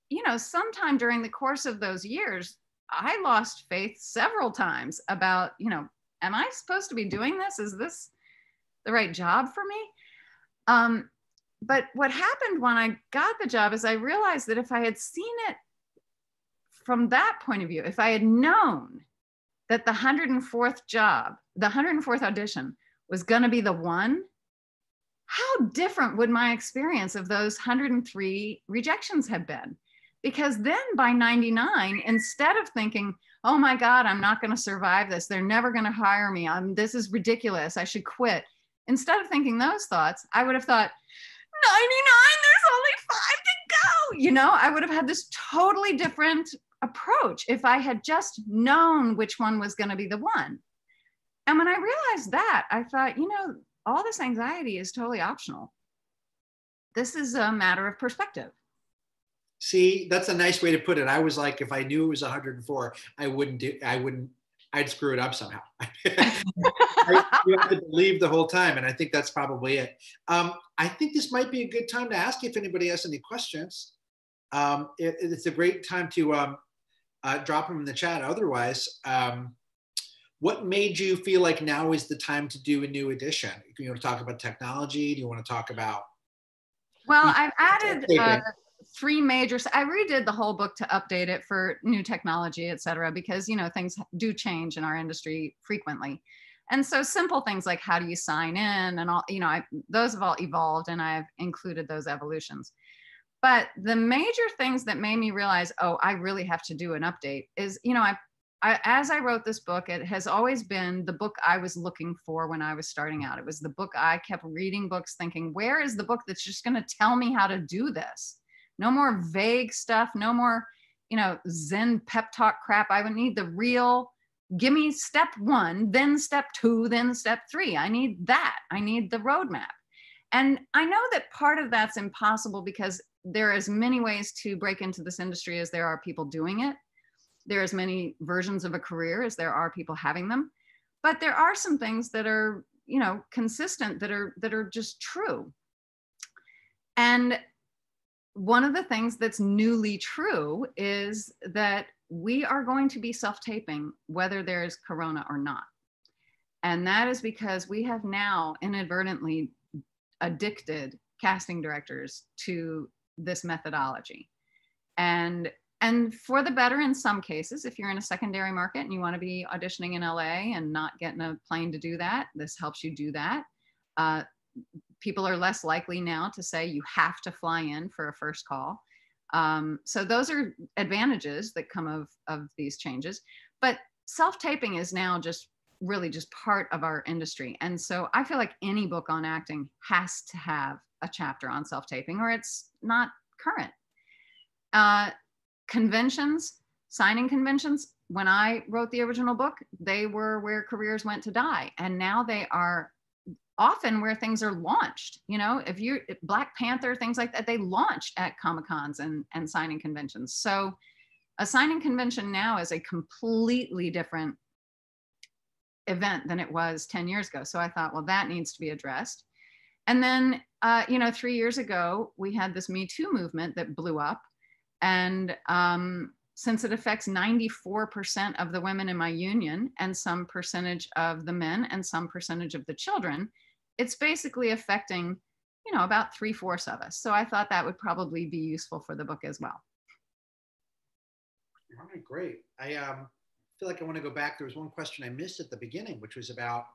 you know, sometime during the course of those years, I lost faith several times about, you know, am I supposed to be doing this? Is this the right job for me? Um, but what happened when I got the job is I realized that if I had seen it from that point of view, if I had known that the 104th job, the 104th audition was going to be the one, how different would my experience of those 103 rejections have been? Because then by 99, instead of thinking, oh my God, I'm not going to survive this, they're never going to hire me, I'm, this is ridiculous, I should quit. Instead of thinking those thoughts, I would have thought, 99, there's only five to go. You know, I would have had this totally different approach if I had just known which one was going to be the one. And when I realized that, I thought, you know, all this anxiety is totally optional. This is a matter of perspective. See, that's a nice way to put it. I was like, if I knew it was 104, I wouldn't do, I wouldn't, I'd screw it up somehow. I, you have to believe the whole time. And I think that's probably it. Um, I think this might be a good time to ask if anybody has any questions. Um, it, it's a great time to um, uh, drop them in the chat. Otherwise, um, what made you feel like now is the time to do a new edition? You want to talk about technology? Do you want to talk about? Well, I've added uh, three major. I redid the whole book to update it for new technology, et cetera, because you know things do change in our industry frequently. And so simple things like how do you sign in and all, you know, I, those have all evolved and I've included those evolutions. But the major things that made me realize, oh, I really have to do an update is, you know, I, I, as I wrote this book, it has always been the book I was looking for when I was starting out. It was the book I kept reading books, thinking, where is the book that's just going to tell me how to do this? No more vague stuff. No more, you know, Zen pep talk crap. I would need the real, give me step one, then step two, then step three. I need that. I need the roadmap. And I know that part of that's impossible because there are as many ways to break into this industry as there are people doing it. There are as many versions of a career as there are people having them. But there are some things that are, you know, consistent that are that are just true. And one of the things that's newly true is that we are going to be self taping whether there's corona or not. And that is because we have now inadvertently addicted casting directors to this methodology. And and for the better in some cases, if you're in a secondary market and you want to be auditioning in LA and not getting a plane to do that, this helps you do that. Uh, people are less likely now to say you have to fly in for a first call. Um, so those are advantages that come of, of these changes. But self-taping is now just really just part of our industry. And so I feel like any book on acting has to have a chapter on self-taping or it's not current. Uh, conventions, signing conventions, when I wrote the original book, they were where careers went to die. And now they are often where things are launched. You know, if you Black Panther, things like that, they launch at Comic Cons and, and signing conventions. So a signing convention now is a completely different event than it was 10 years ago. So I thought, well, that needs to be addressed. And then, uh, you know, three years ago, we had this Me Too movement that blew up. And um, since it affects 94% of the women in my union and some percentage of the men and some percentage of the children, it's basically affecting, you know, about three fourths of us. So I thought that would probably be useful for the book as well. All right, great. I um, feel like I want to go back. There was one question I missed at the beginning, which was about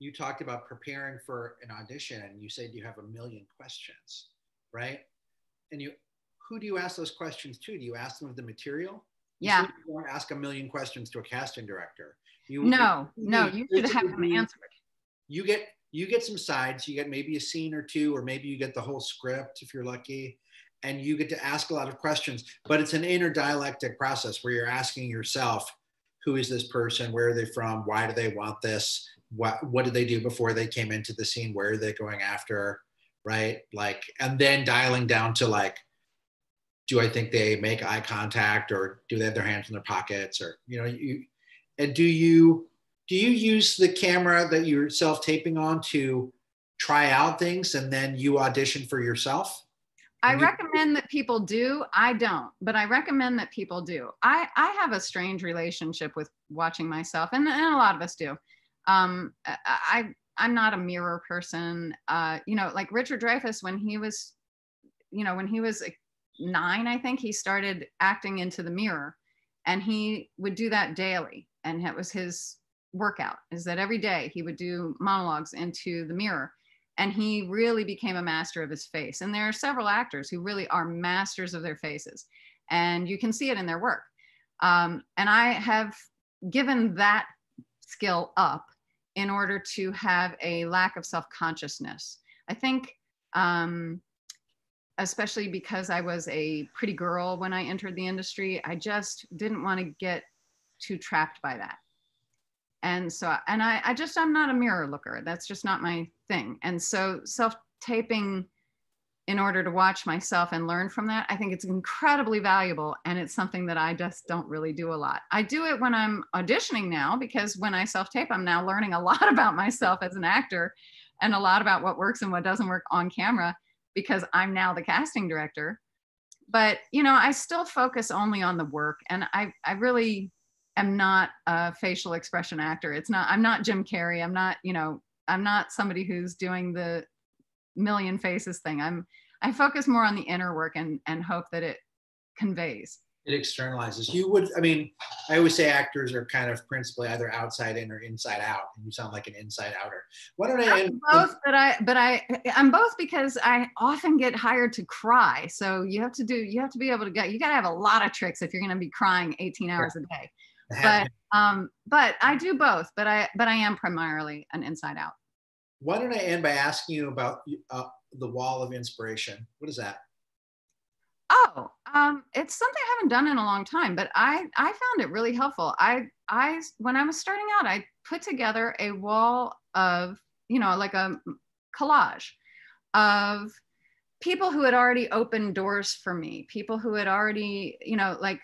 you talked about preparing for an audition and you said you have a million questions, right? And you who do you ask those questions to? Do you ask them of the material? Yeah. You don't ask a million questions to a casting director. You, no, you, no, you should have them answered. You get you get some sides. You get maybe a scene or two, or maybe you get the whole script if you're lucky, and you get to ask a lot of questions. But it's an inner dialectic process where you're asking yourself, who is this person? Where are they from? Why do they want this? What what did they do before they came into the scene? Where are they going after? Right? Like, and then dialing down to like, do I think they make eye contact or do they have their hands in their pockets or you know you and do you do you use the camera that you're self taping on to try out things and then you audition for yourself? I recommend that people do. I don't, but I recommend that people do. I, I have a strange relationship with watching myself, and, and a lot of us do. Um, I, I'm not a mirror person. Uh, you know, like Richard Dreyfuss, when he was, you know, when he was nine, I think he started acting into the mirror, and he would do that daily, and it was his workout. Is that every day he would do monologues into the mirror and he really became a master of his face. And there are several actors who really are masters of their faces, and you can see it in their work. Um, and I have given that skill up in order to have a lack of self consciousness. I think, um, especially because I was a pretty girl when I entered the industry, I just didn't want to get too trapped by that and so and I, I just i'm not a mirror looker that's just not my thing and so self taping in order to watch myself and learn from that i think it's incredibly valuable and it's something that i just don't really do a lot i do it when i'm auditioning now because when i self tape i'm now learning a lot about myself as an actor and a lot about what works and what doesn't work on camera because i'm now the casting director but you know i still focus only on the work and i i really am not a facial expression actor. It's not, I'm not Jim Carrey. I'm not, you know, I'm not somebody who's doing the million faces thing. I'm, I focus more on the inner work and, and hope that it conveys. It externalizes. You would, I mean, I always say actors are kind of principally either outside in or inside out, and you sound like an inside outer. Why don't I? I'm both, but I, but I, I'm both because I often get hired to cry. So you have to do, you have to be able to get, you got to have a lot of tricks if you're going to be crying 18 hours a day but um but i do both but i but i am primarily an inside out why don't i end by asking you about uh, the wall of inspiration what is that Oh, um, it's something I haven't done in a long time, but I I found it really helpful. I I when I was starting out, I put together a wall of you know like a collage of people who had already opened doors for me, people who had already you know like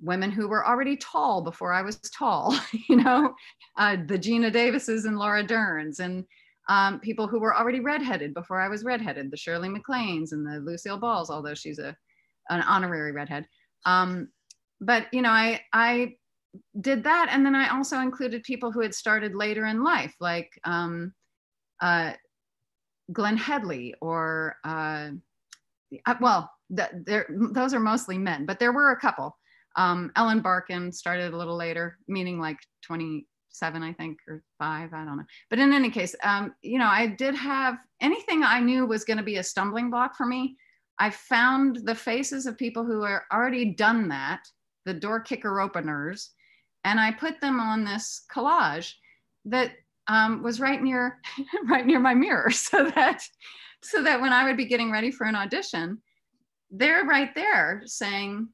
women who were already tall before I was tall, you know, uh, the Geena Davises and Laura Derns and um, people who were already redheaded before I was redheaded, the Shirley MacLaines and the Lucille Balls, although she's a an honorary redhead. Um, but you know, I I did that, and then I also included people who had started later in life, like um, uh, Glenn Headley or uh, uh well, there those are mostly men, but there were a couple. Um, Ellen Barkin started a little later, meaning like 27, I think, or five, I don't know. But in any case, um, you know, I did have anything I knew was going to be a stumbling block for me. I found the faces of people who are already done that, the door kicker openers, and I put them on this collage that um, was right near, right near my mirror, so that, so that when I would be getting ready for an audition, they're right there saying,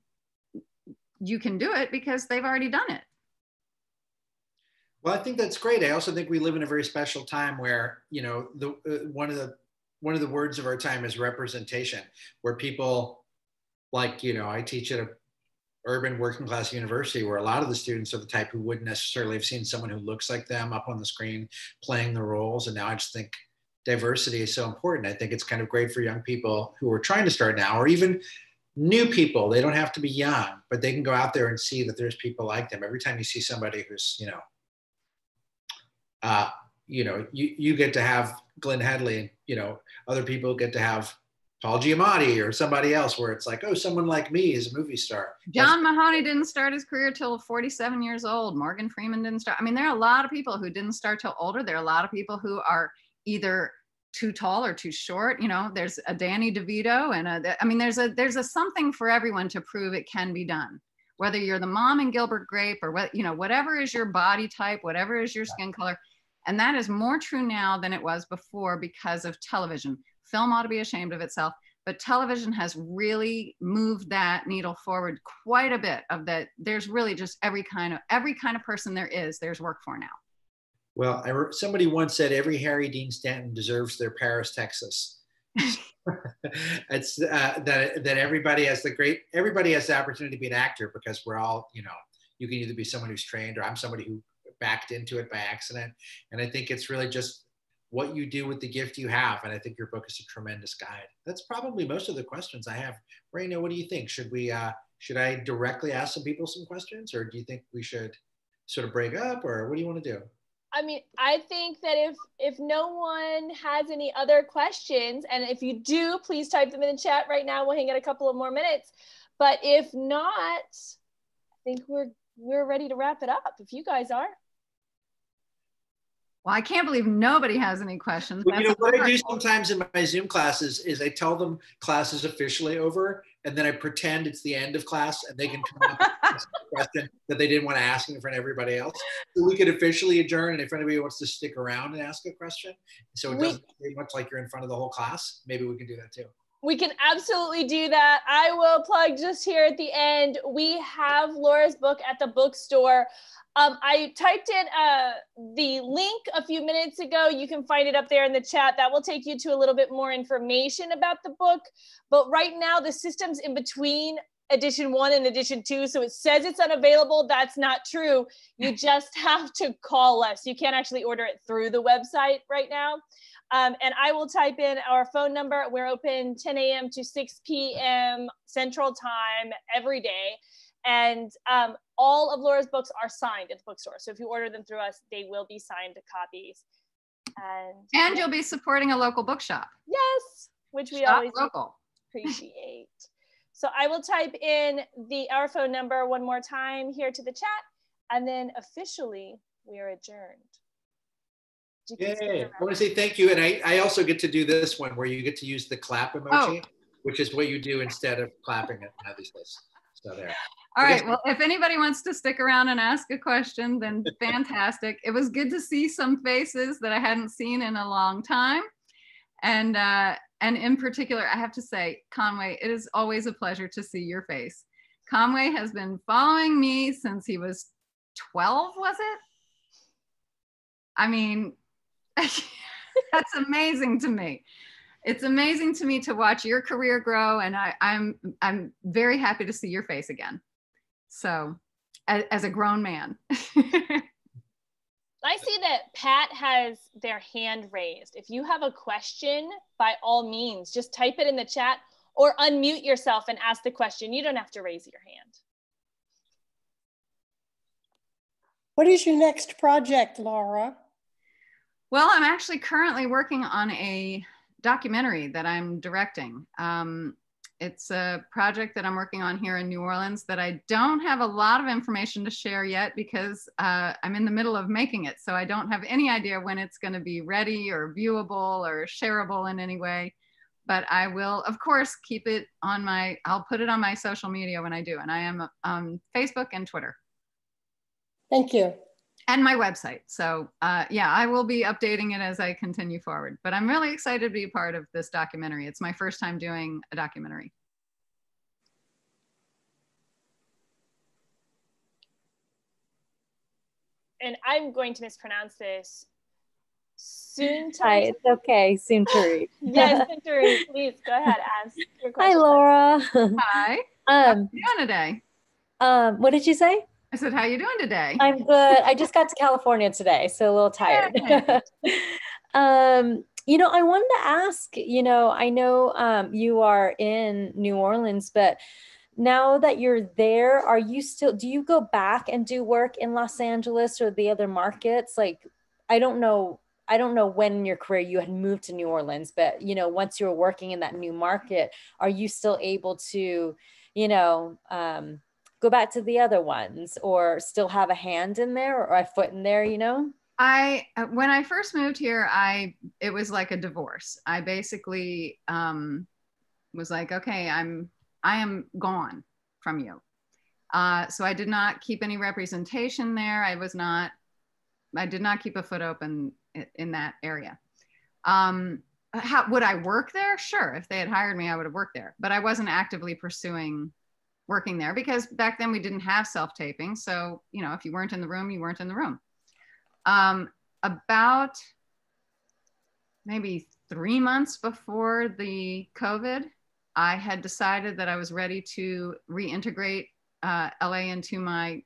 "You can do it," because they've already done it. Well, I think that's great. I also think we live in a very special time where, you know, the uh, one of the one of the words of our time is representation, where people like, you know, I teach at a urban working class university where a lot of the students are the type who wouldn't necessarily have seen someone who looks like them up on the screen playing the roles. And now I just think diversity is so important. I think it's kind of great for young people who are trying to start now, or even new people. They don't have to be young, but they can go out there and see that there's people like them. Every time you see somebody who's, you know, uh, you know, you, you get to have Glenn Headley and, you know, other people get to have Paul Giamatti or somebody else where it's like, oh, someone like me is a movie star. John That's- Mahoney didn't start his career till 47 years old. Morgan Freeman didn't start. I mean, there are a lot of people who didn't start till older. There are a lot of people who are either too tall or too short. You know, there's a Danny DeVito and a, I mean, there's a, there's a something for everyone to prove it can be done whether you're the mom in Gilbert Grape or what, you know, whatever is your body type, whatever is your skin color, and that is more true now than it was before because of television. Film ought to be ashamed of itself, but television has really moved that needle forward quite a bit of that. There's really just every kind of every kind of person there is, there's work for now. Well, I, somebody once said every Harry Dean Stanton deserves their Paris, Texas. it's uh, that that everybody has the great everybody has the opportunity to be an actor because we're all you know you can either be someone who's trained or I'm somebody who backed into it by accident. And I think it's really just what you do with the gift you have. And I think your book is a tremendous guide. That's probably most of the questions I have. Raina, what do you think? Should we, uh, should I directly ask some people some questions or do you think we should sort of break up or what do you want to do? I mean, I think that if if no one has any other questions, and if you do, please type them in the chat right now. We'll hang out a couple of more minutes. But if not, I think we're we're ready to wrap it up. If you guys are. Well, I can't believe nobody has any questions. Well, you know what I do sometimes in my Zoom classes is I tell them class is officially over, and then I pretend it's the end of class, and they can come up with a question that they didn't want to ask in front of everybody else. So we could officially adjourn, and if anybody wants to stick around and ask a question, so it doesn't feel much like you're in front of the whole class, maybe we can do that too. We can absolutely do that. I will plug just here at the end. We have Laura's book at the bookstore. Um, I typed in uh, the link a few minutes ago. You can find it up there in the chat. That will take you to a little bit more information about the book. But right now, the system's in between edition one and edition two. So it says it's unavailable. That's not true. You just have to call us. You can't actually order it through the website right now. Um, and I will type in our phone number. We're open 10 a.m. to 6 p.m. Central Time every day. And um, all of Laura's books are signed at the bookstore. So if you order them through us, they will be signed copies. And, and you'll be supporting a local bookshop. Yes, which we Shop always local. appreciate. So I will type in the our phone number one more time here to the chat, and then officially we are adjourned. Yay. I want to say thank you. And I, I also get to do this one where you get to use the clap emoji, oh. which is what you do instead of clapping at this. So there. All right. Well, if anybody wants to stick around and ask a question, then fantastic. it was good to see some faces that I hadn't seen in a long time. And uh, and in particular, I have to say, Conway, it is always a pleasure to see your face. Conway has been following me since he was 12, was it? I mean, that's amazing to me. It's amazing to me to watch your career grow, and I, I'm I'm very happy to see your face again. So, as, as a grown man. I see that Pat has their hand raised. If you have a question, by all means, just type it in the chat or unmute yourself and ask the question. You don't have to raise your hand. What is your next project, Laura? Well, I'm actually currently working on a documentary that I'm directing. Um, it's a project that I'm working on here in New Orleans that I don't have a lot of information to share yet because uh, I'm in the middle of making it. So I don't have any idea when it's going to be ready or viewable or shareable in any way. But I will, of course, keep it on my, I'll put it on my social media when I do. And I am on Facebook and Twitter. Thank you. And my website. So uh, yeah, I will be updating it as I continue forward. But I'm really excited to be a part of this documentary. It's my first time doing a documentary. And I'm going to mispronounce this. Soon. Hi, it's okay. Soon to yes, Cinturi, please go ahead. Ask your question. Hi, Laura. Hi. Um, How you doing today? Um, what did you say? I said, "How are you doing today?" I'm good. I just got to California today, so a little tired. um, you know, I wanted to ask. You know, I know um, you are in New Orleans, but now that you're there, are you still? Do you go back and do work in Los Angeles or the other markets? Like, I don't know. I don't know when in your career you had moved to New Orleans, but you know, once you were working in that new market, are you still able to, you know, um, go back to the other ones or still have a hand in there or a foot in there, you know? I uh, when I first moved here, I it was like a divorce. I basically um, was like, okay, I'm I am gone from you. Uh, so I did not keep any representation there. I was not. I did not keep a foot open in, in that area. Um, how would I work there? Sure, if they had hired me, I would have worked there. But I wasn't actively pursuing working there because back then we didn't have self taping. So, you know, if you weren't in the room, you weren't in the room. Um, about maybe three months before the COVID, I had decided that I was ready to reintegrate uh, LA into my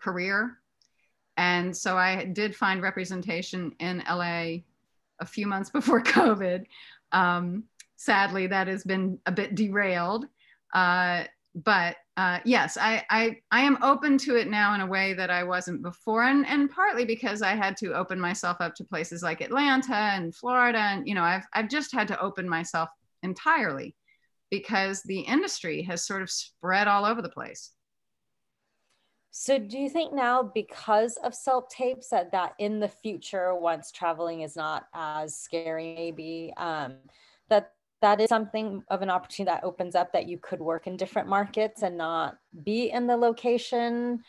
career. And so I did find representation in LA a few months before COVID. Um, sadly, that has been a bit derailed. Uh, but uh, yes, I, I, I am open to it now in a way that I wasn't before, and and partly because I had to open myself up to places like Atlanta and Florida, and you know I've I've just had to open myself entirely because the industry has sort of spread all over the place. So do you think now because of self tapes that that in the future, once traveling is not as scary, maybe um, that is something of an opportunity that opens up that you could work in different markets and not be in the location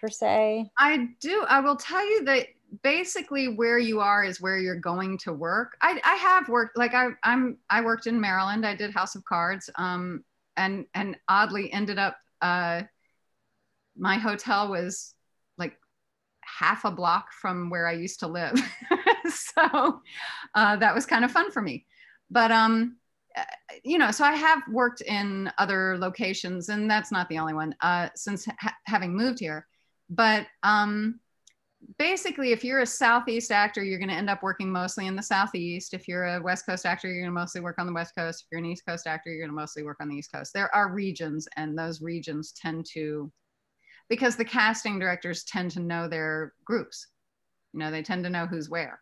per se? I do. I will tell you that basically where you are is where you're going to work. I, I have worked like I, I'm I worked in Maryland. I did House of Cards, um, and and oddly ended up uh, my hotel was like half a block from where I used to live, so uh, that was kind of fun for me. But um, you know, so I have worked in other locations, and that's not the only one uh, since ha- having moved here. But um, basically, if you're a Southeast actor, you're going to end up working mostly in the Southeast. If you're a West Coast actor, you're going to mostly work on the West Coast. If you're an East Coast actor, you're going to mostly work on the East Coast. There are regions, and those regions tend to, because the casting directors tend to know their groups. You know, they tend to know who's where.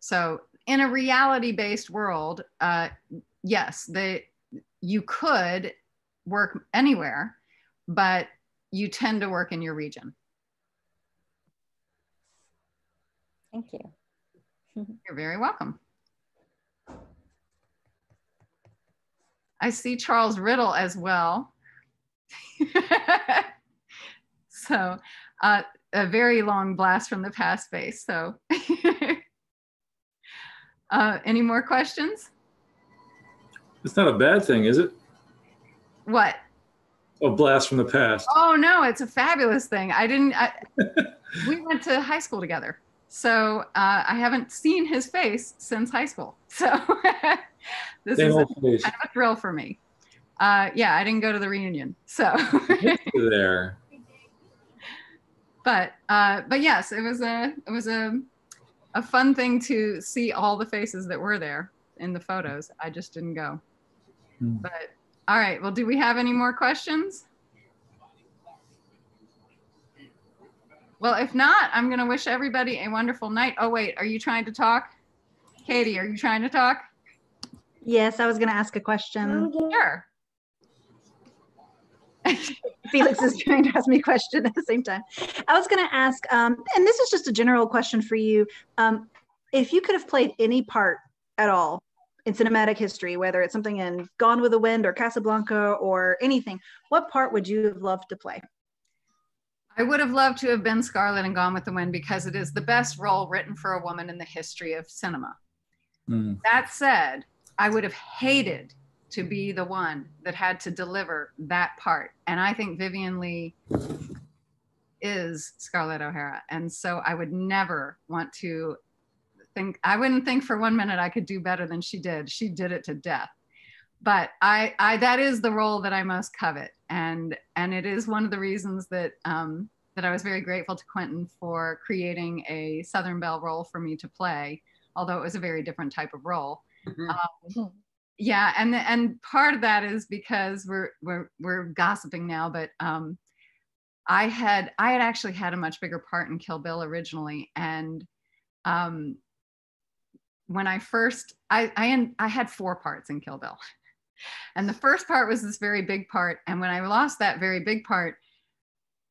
So in a reality based world, uh, yes, the, you could work anywhere, but you tend to work in your region. Thank you. You're very welcome. I see Charles Riddle as well. so uh, a very long blast from the past base. So Uh, any more questions? It's not a bad thing, is it? What? A blast from the past. Oh no, it's a fabulous thing. I didn't. I, we went to high school together, so uh, I haven't seen his face since high school. So this Same is a, kind of a thrill for me. Uh, yeah, I didn't go to the reunion, so. there. but uh, but yes, it was a it was a a fun thing to see all the faces that were there in the photos. I just didn't go. Hmm. But all right, well, do we have any more questions? Well, if not, I'm going to wish everybody a wonderful night. Oh, wait, are you trying to talk? Katie, are you trying to talk? Yes, I was going to ask a question. Sure. Felix is trying to ask me a question at the same time. I was going to ask, um, and this is just a general question for you. Um, if you could have played any part at all in cinematic history, whether it's something in Gone with the Wind or Casablanca or anything, what part would you have loved to play? I would have loved to have been Scarlett and Gone with the Wind because it is the best role written for a woman in the history of cinema. Hmm. That said, I would have hated to be the one that had to deliver that part. And I think Vivien Leigh is Scarlett O'Hara. And so I would never want to think, I wouldn't think for one minute I could do better than she did. She did it to death. But I, I that is the role that I most covet. And and it is one of the reasons that um, that I was very grateful to Quentin for creating a Southern Belle role for me to play, although it was a very different type of role. Um, yeah, and and part of that is because we're we're we're gossiping now, but um, I had I had actually had a much bigger part in Kill Bill originally, and um, when I first I I I had four parts in Kill Bill, and the first part was this very big part, and when I lost that very big part,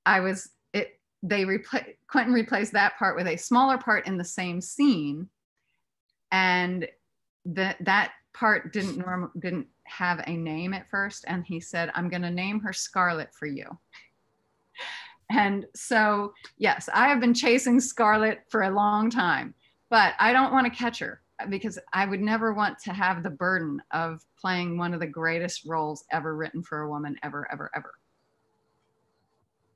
I was it they repla- Quentin replaced that part with a smaller part in the same scene, and that that part didn't norm didn't have a name at first and he said i'm going to name her scarlet for you. And so yes i have been chasing scarlet for a long time but i don't want to catch her because i would never want to have the burden of playing one of the greatest roles ever written for a woman ever ever ever.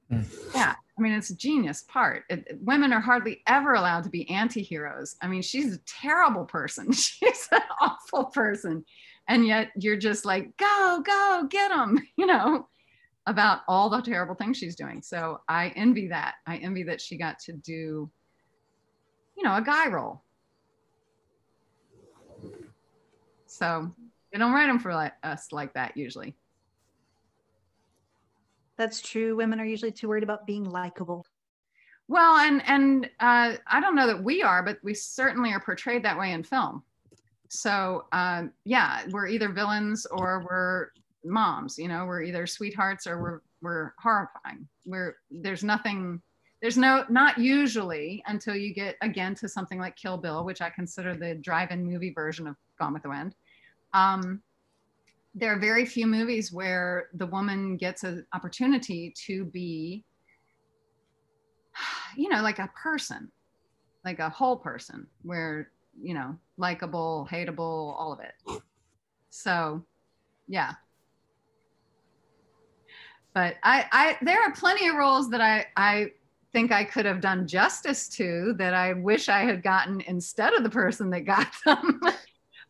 Hmm. yeah i mean it's a genius part. It, women are hardly ever allowed to be anti-heroes. I mean she's a terrible person. She's an awful person. And yet you're just like go go get them you know about all the terrible things she's doing. So i envy that. I envy that she got to do you know a guy role. So they don't write them for like, us like that usually That's true. Women are usually too worried about being likable. Well, and and uh, I don't know that we are, but we certainly are portrayed that way in film. So uh, yeah, we're either villains or we're moms. You know, we're either sweethearts or we're we're horrifying. We're there's nothing. There's no not usually until you get again to something like Kill Bill, which I consider the drive-in movie version of Gone with the Wind. Um, there are very few movies where the woman gets an opportunity to be you know like a person like a whole person where you know likable hateable all of it. So yeah. But i i there are plenty of roles that i i think i could have done justice to that i wish i had gotten instead of the person that got them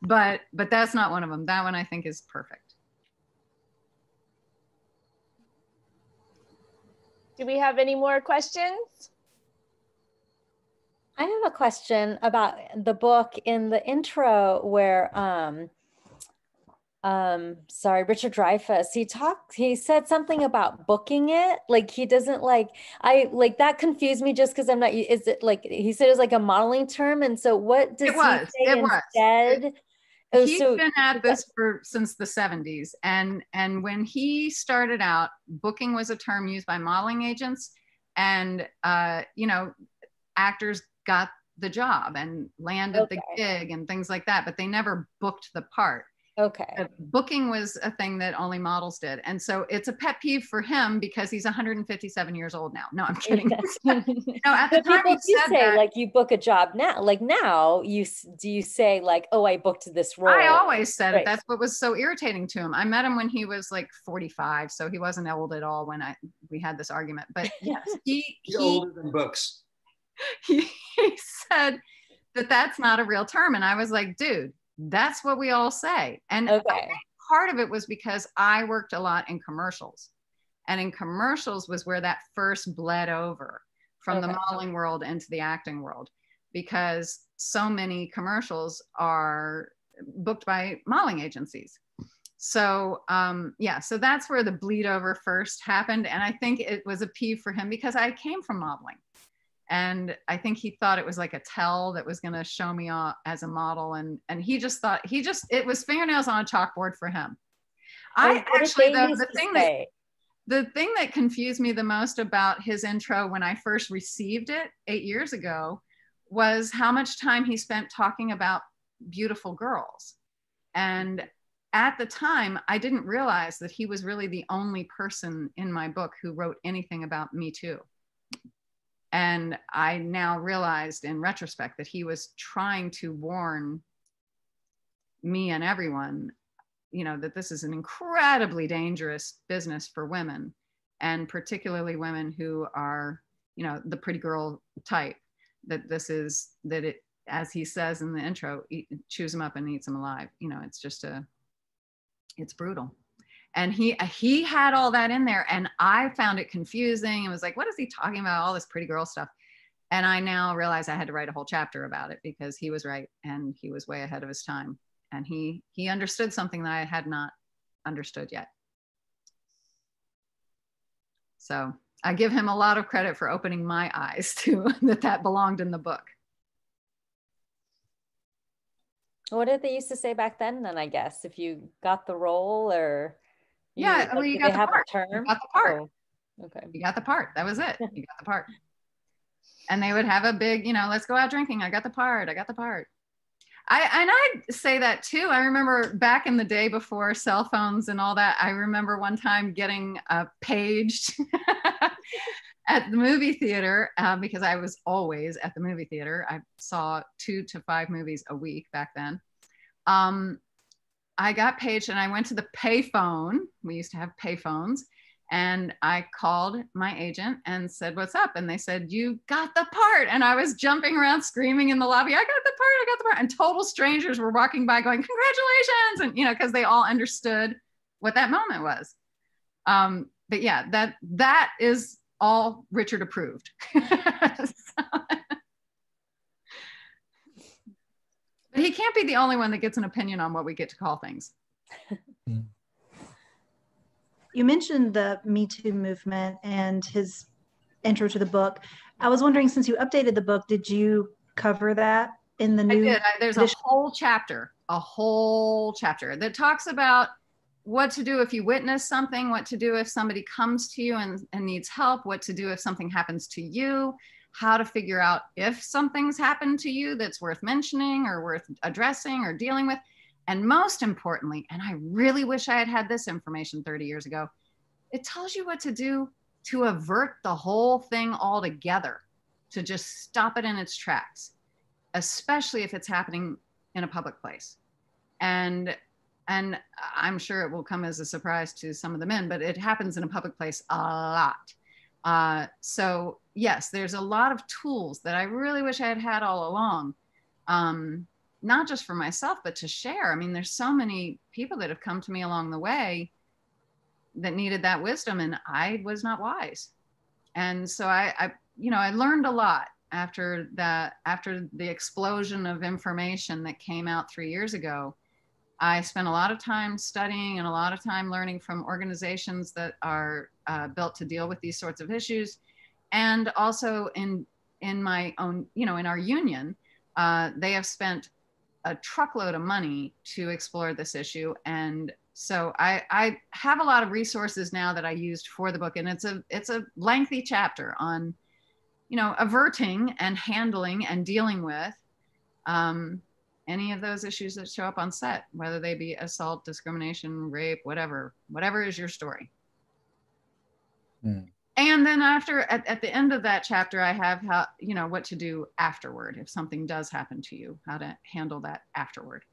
but but that's not one of them that one i think is perfect Do we have any more questions? I have a question about the book in the intro where um um sorry Richard Dreyfuss he talked he said something about booking it like he doesn't like I like that confused me just because I'm not is it like he said it's like a modeling term and so what does It was, he say it was. instead? Oh, he's so- been at this for since the 70s and and when he started out booking was a term used by modeling agents and uh you know actors got the job and landed the gig and things like that but they never booked the part Okay. Uh, booking was a thing that only models did. And so it's a pet peeve for him because he's 157 years old now. No, I'm kidding. no, at the But time people he do said say that, like you book a job now. Like now, you do you say like, oh, I booked this role. I always said Right. it. That's what was so irritating to him. I met him when he was like 45, so he wasn't old at all when I we had this argument. But yes, he He's he, older than books. he he said that that's not a real term, and I was like, dude, that's what we all say. And Okay. part of it was because I worked a lot in commercials. And in commercials was where that first bled over from the modeling world into the acting world because so many commercials are booked by modeling agencies. So, um, yeah, so that's where the bleed over first happened. And I think it was a peeve for him because I came from modeling. And I think he thought it was like a tell that was going to show me off as a model. And, and he just thought, he just, it was fingernails on a chalkboard for him. I And actually, used the thing that the thing that confused me the most about his intro when I first received it eight years ago was how much time he spent talking about beautiful girls. And at the time, I didn't realize that he was really the only person in my book who wrote anything about Me Too. And I now realized in retrospect that he was trying to warn me and everyone you know that this is an incredibly dangerous business for women and particularly women who are you know the pretty girl type that this is that it as he says in the intro eat, chews them up and eats them alive. You know it's just a it's brutal and he uh, he had all that in there and i found it confusing and was like what is he talking about all this pretty girl stuff and i now realize i had to write a whole chapter about it because he was right and he was way ahead of his time and he he understood something that I had not understood yet. So I give him a lot of credit for opening my eyes to that that belonged in the book. What did they used to say back then? Then I guess if you got the role or you- Yeah, well, you got the part. got the part. Oh, okay. You got the part. That was it. You got the part. And they would have a big, you know, let's go out drinking. I got the part. I got the part. I and I say that too. I remember back in the day before cell phones and all that. I remember one time getting uh, paged at the movie theater uh, because I was always at the movie theater. I saw two to five movies a week back then. Um, I got paged and I went to the payphone. We used to have payphones. And I called my agent and said, What's up? And they said, You got the part. And I was jumping around screaming in the lobby, I got the part, I got the part. And total strangers were walking by going, Congratulations. And, you know, because they all understood what that moment was. Um, but yeah, that that is all Richard approved. but he can't be the only one that gets an opinion on what we get to call things. You mentioned the Me Too movement and his intro to the book. I was wondering, since you updated the book, did you cover that in the new? I did. I, there's a whole chapter, a whole chapter that talks about what to do if you witness something, what to do if somebody comes to you and, and needs help, what to do if something happens to you, how to figure out if something's happened to you that's worth mentioning or worth addressing or dealing with. And most importantly, and I really wish I had had this information 30 years ago, it tells you what to do to avert the whole thing altogether, to just stop it in its tracks especially if it's happening in a public place. And and I'm sure it will come as a surprise to some of the men, but it happens in a public place a lot. Uh, so yes, there's a lot of tools that I really wish I had had all along, um, not just for myself, but to share. I mean, there's so many people that have come to me along the way that needed that wisdom, and I was not wise. And so I, I you know, I learned a lot after that after the explosion of information that came out three years ago i spent a lot of time studying and a lot of time learning from organizations that are uh, built to deal with these sorts of issues and also in in my own you know in our union uh, they have spent a truckload of money to explore this issue and so I, I have a lot of resources now that i used for the book and it's a it's a lengthy chapter on you know, averting and handling and dealing with um, any of those issues that show up on set, whether they be assault, discrimination, rape, whatever, whatever is your story. Hmm. And then after, at, at the end of that chapter, I have how, you know, what to do afterward if something does happen to you, how to handle that afterward.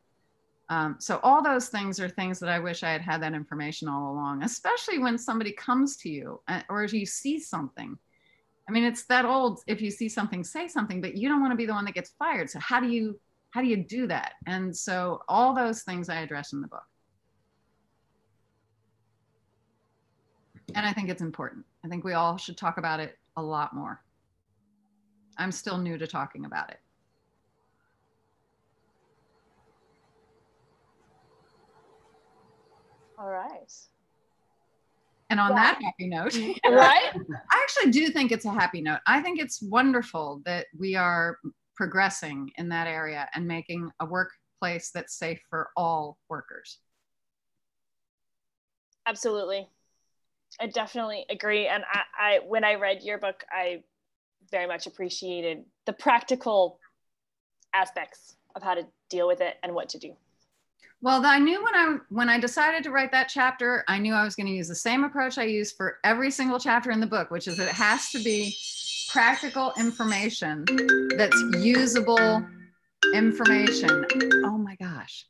Um, so all those things are things that I wish I had had that information all along, especially when somebody comes to you uh, or if you see something. I mean, it's that old, if you see something, say something, but you don't want to be the one that gets fired. So how do you, how do you do that? And so all those things I address in the book. And I think it's important. I think we all should talk about it a lot more. I'm still new to talking about it. All right. And on Yeah. that happy note, mm-hmm. Right? I actually do think it's a happy note. I think it's wonderful that we are progressing in that area and making a workplace that's safe for all workers. Absolutely. I definitely agree. And I, I when I read your book, I very much appreciated the practical aspects of how to deal with it and what to do. Well, I knew when I when I decided to write that chapter, I knew I was going to use the same approach I use for every single chapter in the book, which is that it has to be practical information that's usable information. Oh my gosh.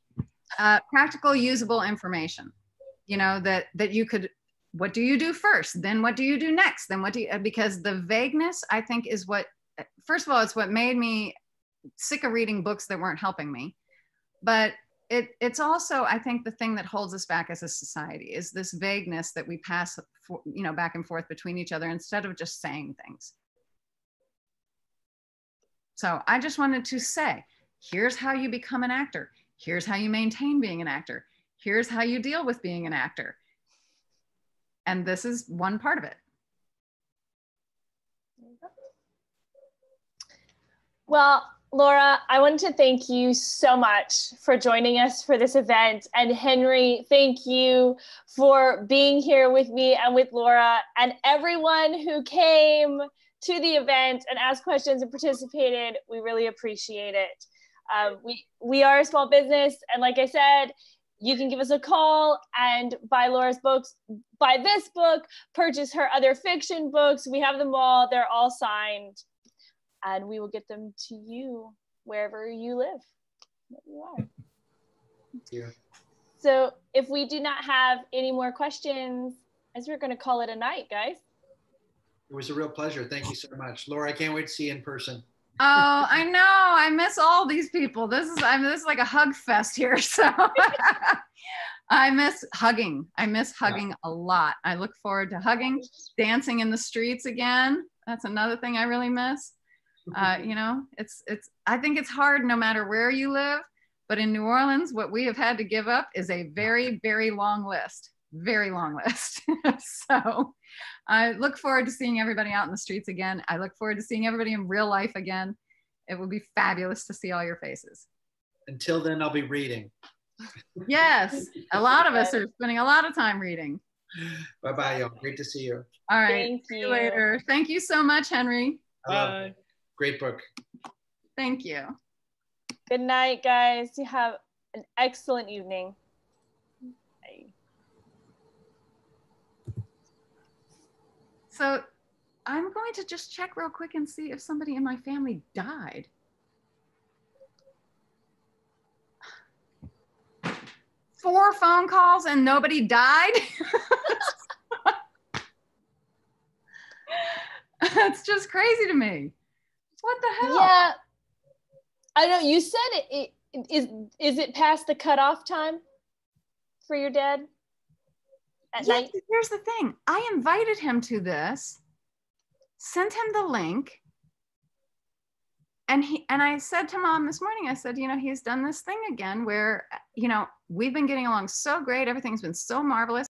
Uh, practical usable information. You know that that you could what do you do first? Then what do you do next? Then what do you uh, because the vagueness I think is what first of all it's what made me sick of reading books that weren't helping me. But it, it's also i think the thing that holds us back as a society is this vagueness that we pass for, you know back and forth between each other instead of just saying things so i just wanted to say here's how you become an actor here's how you maintain being an actor here's how you deal with being an actor and this is one part of it Well, Laura, I want to thank you so much for joining us for this event. And Henry, thank you for being here with me and with Laura and everyone who came to the event and asked questions and participated. We really appreciate it. Um, we, we are a small business. And like I said, you can give us a call and buy Laura's books, buy this book, purchase her other fiction books. We have them all, they're all signed and we will get them to you wherever you live. You are. Thank you. So if we do not have any more questions, as we're going to call it a night, guys. It was a real pleasure. Thank you so much. Laura, I can't wait to see you in person. Oh, I know. I miss all these people. This is I mean, this is like a hug fest here. So I miss hugging. I miss hugging a lot. I look forward to hugging, dancing in the streets again. That's another thing I really miss. Uh, you know, it's it's I think it's hard no matter where you live, but in New Orleans, what we have had to give up is a very, very long list. Very long list. so I look forward to seeing everybody out in the streets again. I look forward to seeing everybody in real life again. It will be fabulous to see all your faces. Until then, I'll be reading. Yes, a lot of us are spending a lot of time reading. Bye bye, y'all. Great to see you. All right. Thank See you you. later. Thank you so much, Henry. I love. Great book. Thank you. Good night, guys. You have an excellent evening. Bye. So I'm going to just check real quick and see if somebody in my family died. Four phone calls and nobody died. That's just crazy to me. What the hell? Yeah. I know you said it, it is is it past the cutoff time for your dad at Yeah, night? here's the thing. I invited him to this, sent him the link, and he and I said to mom this morning, I said, you know, he's done this thing again where, you know, we've been getting along so great, everything's been so marvelous.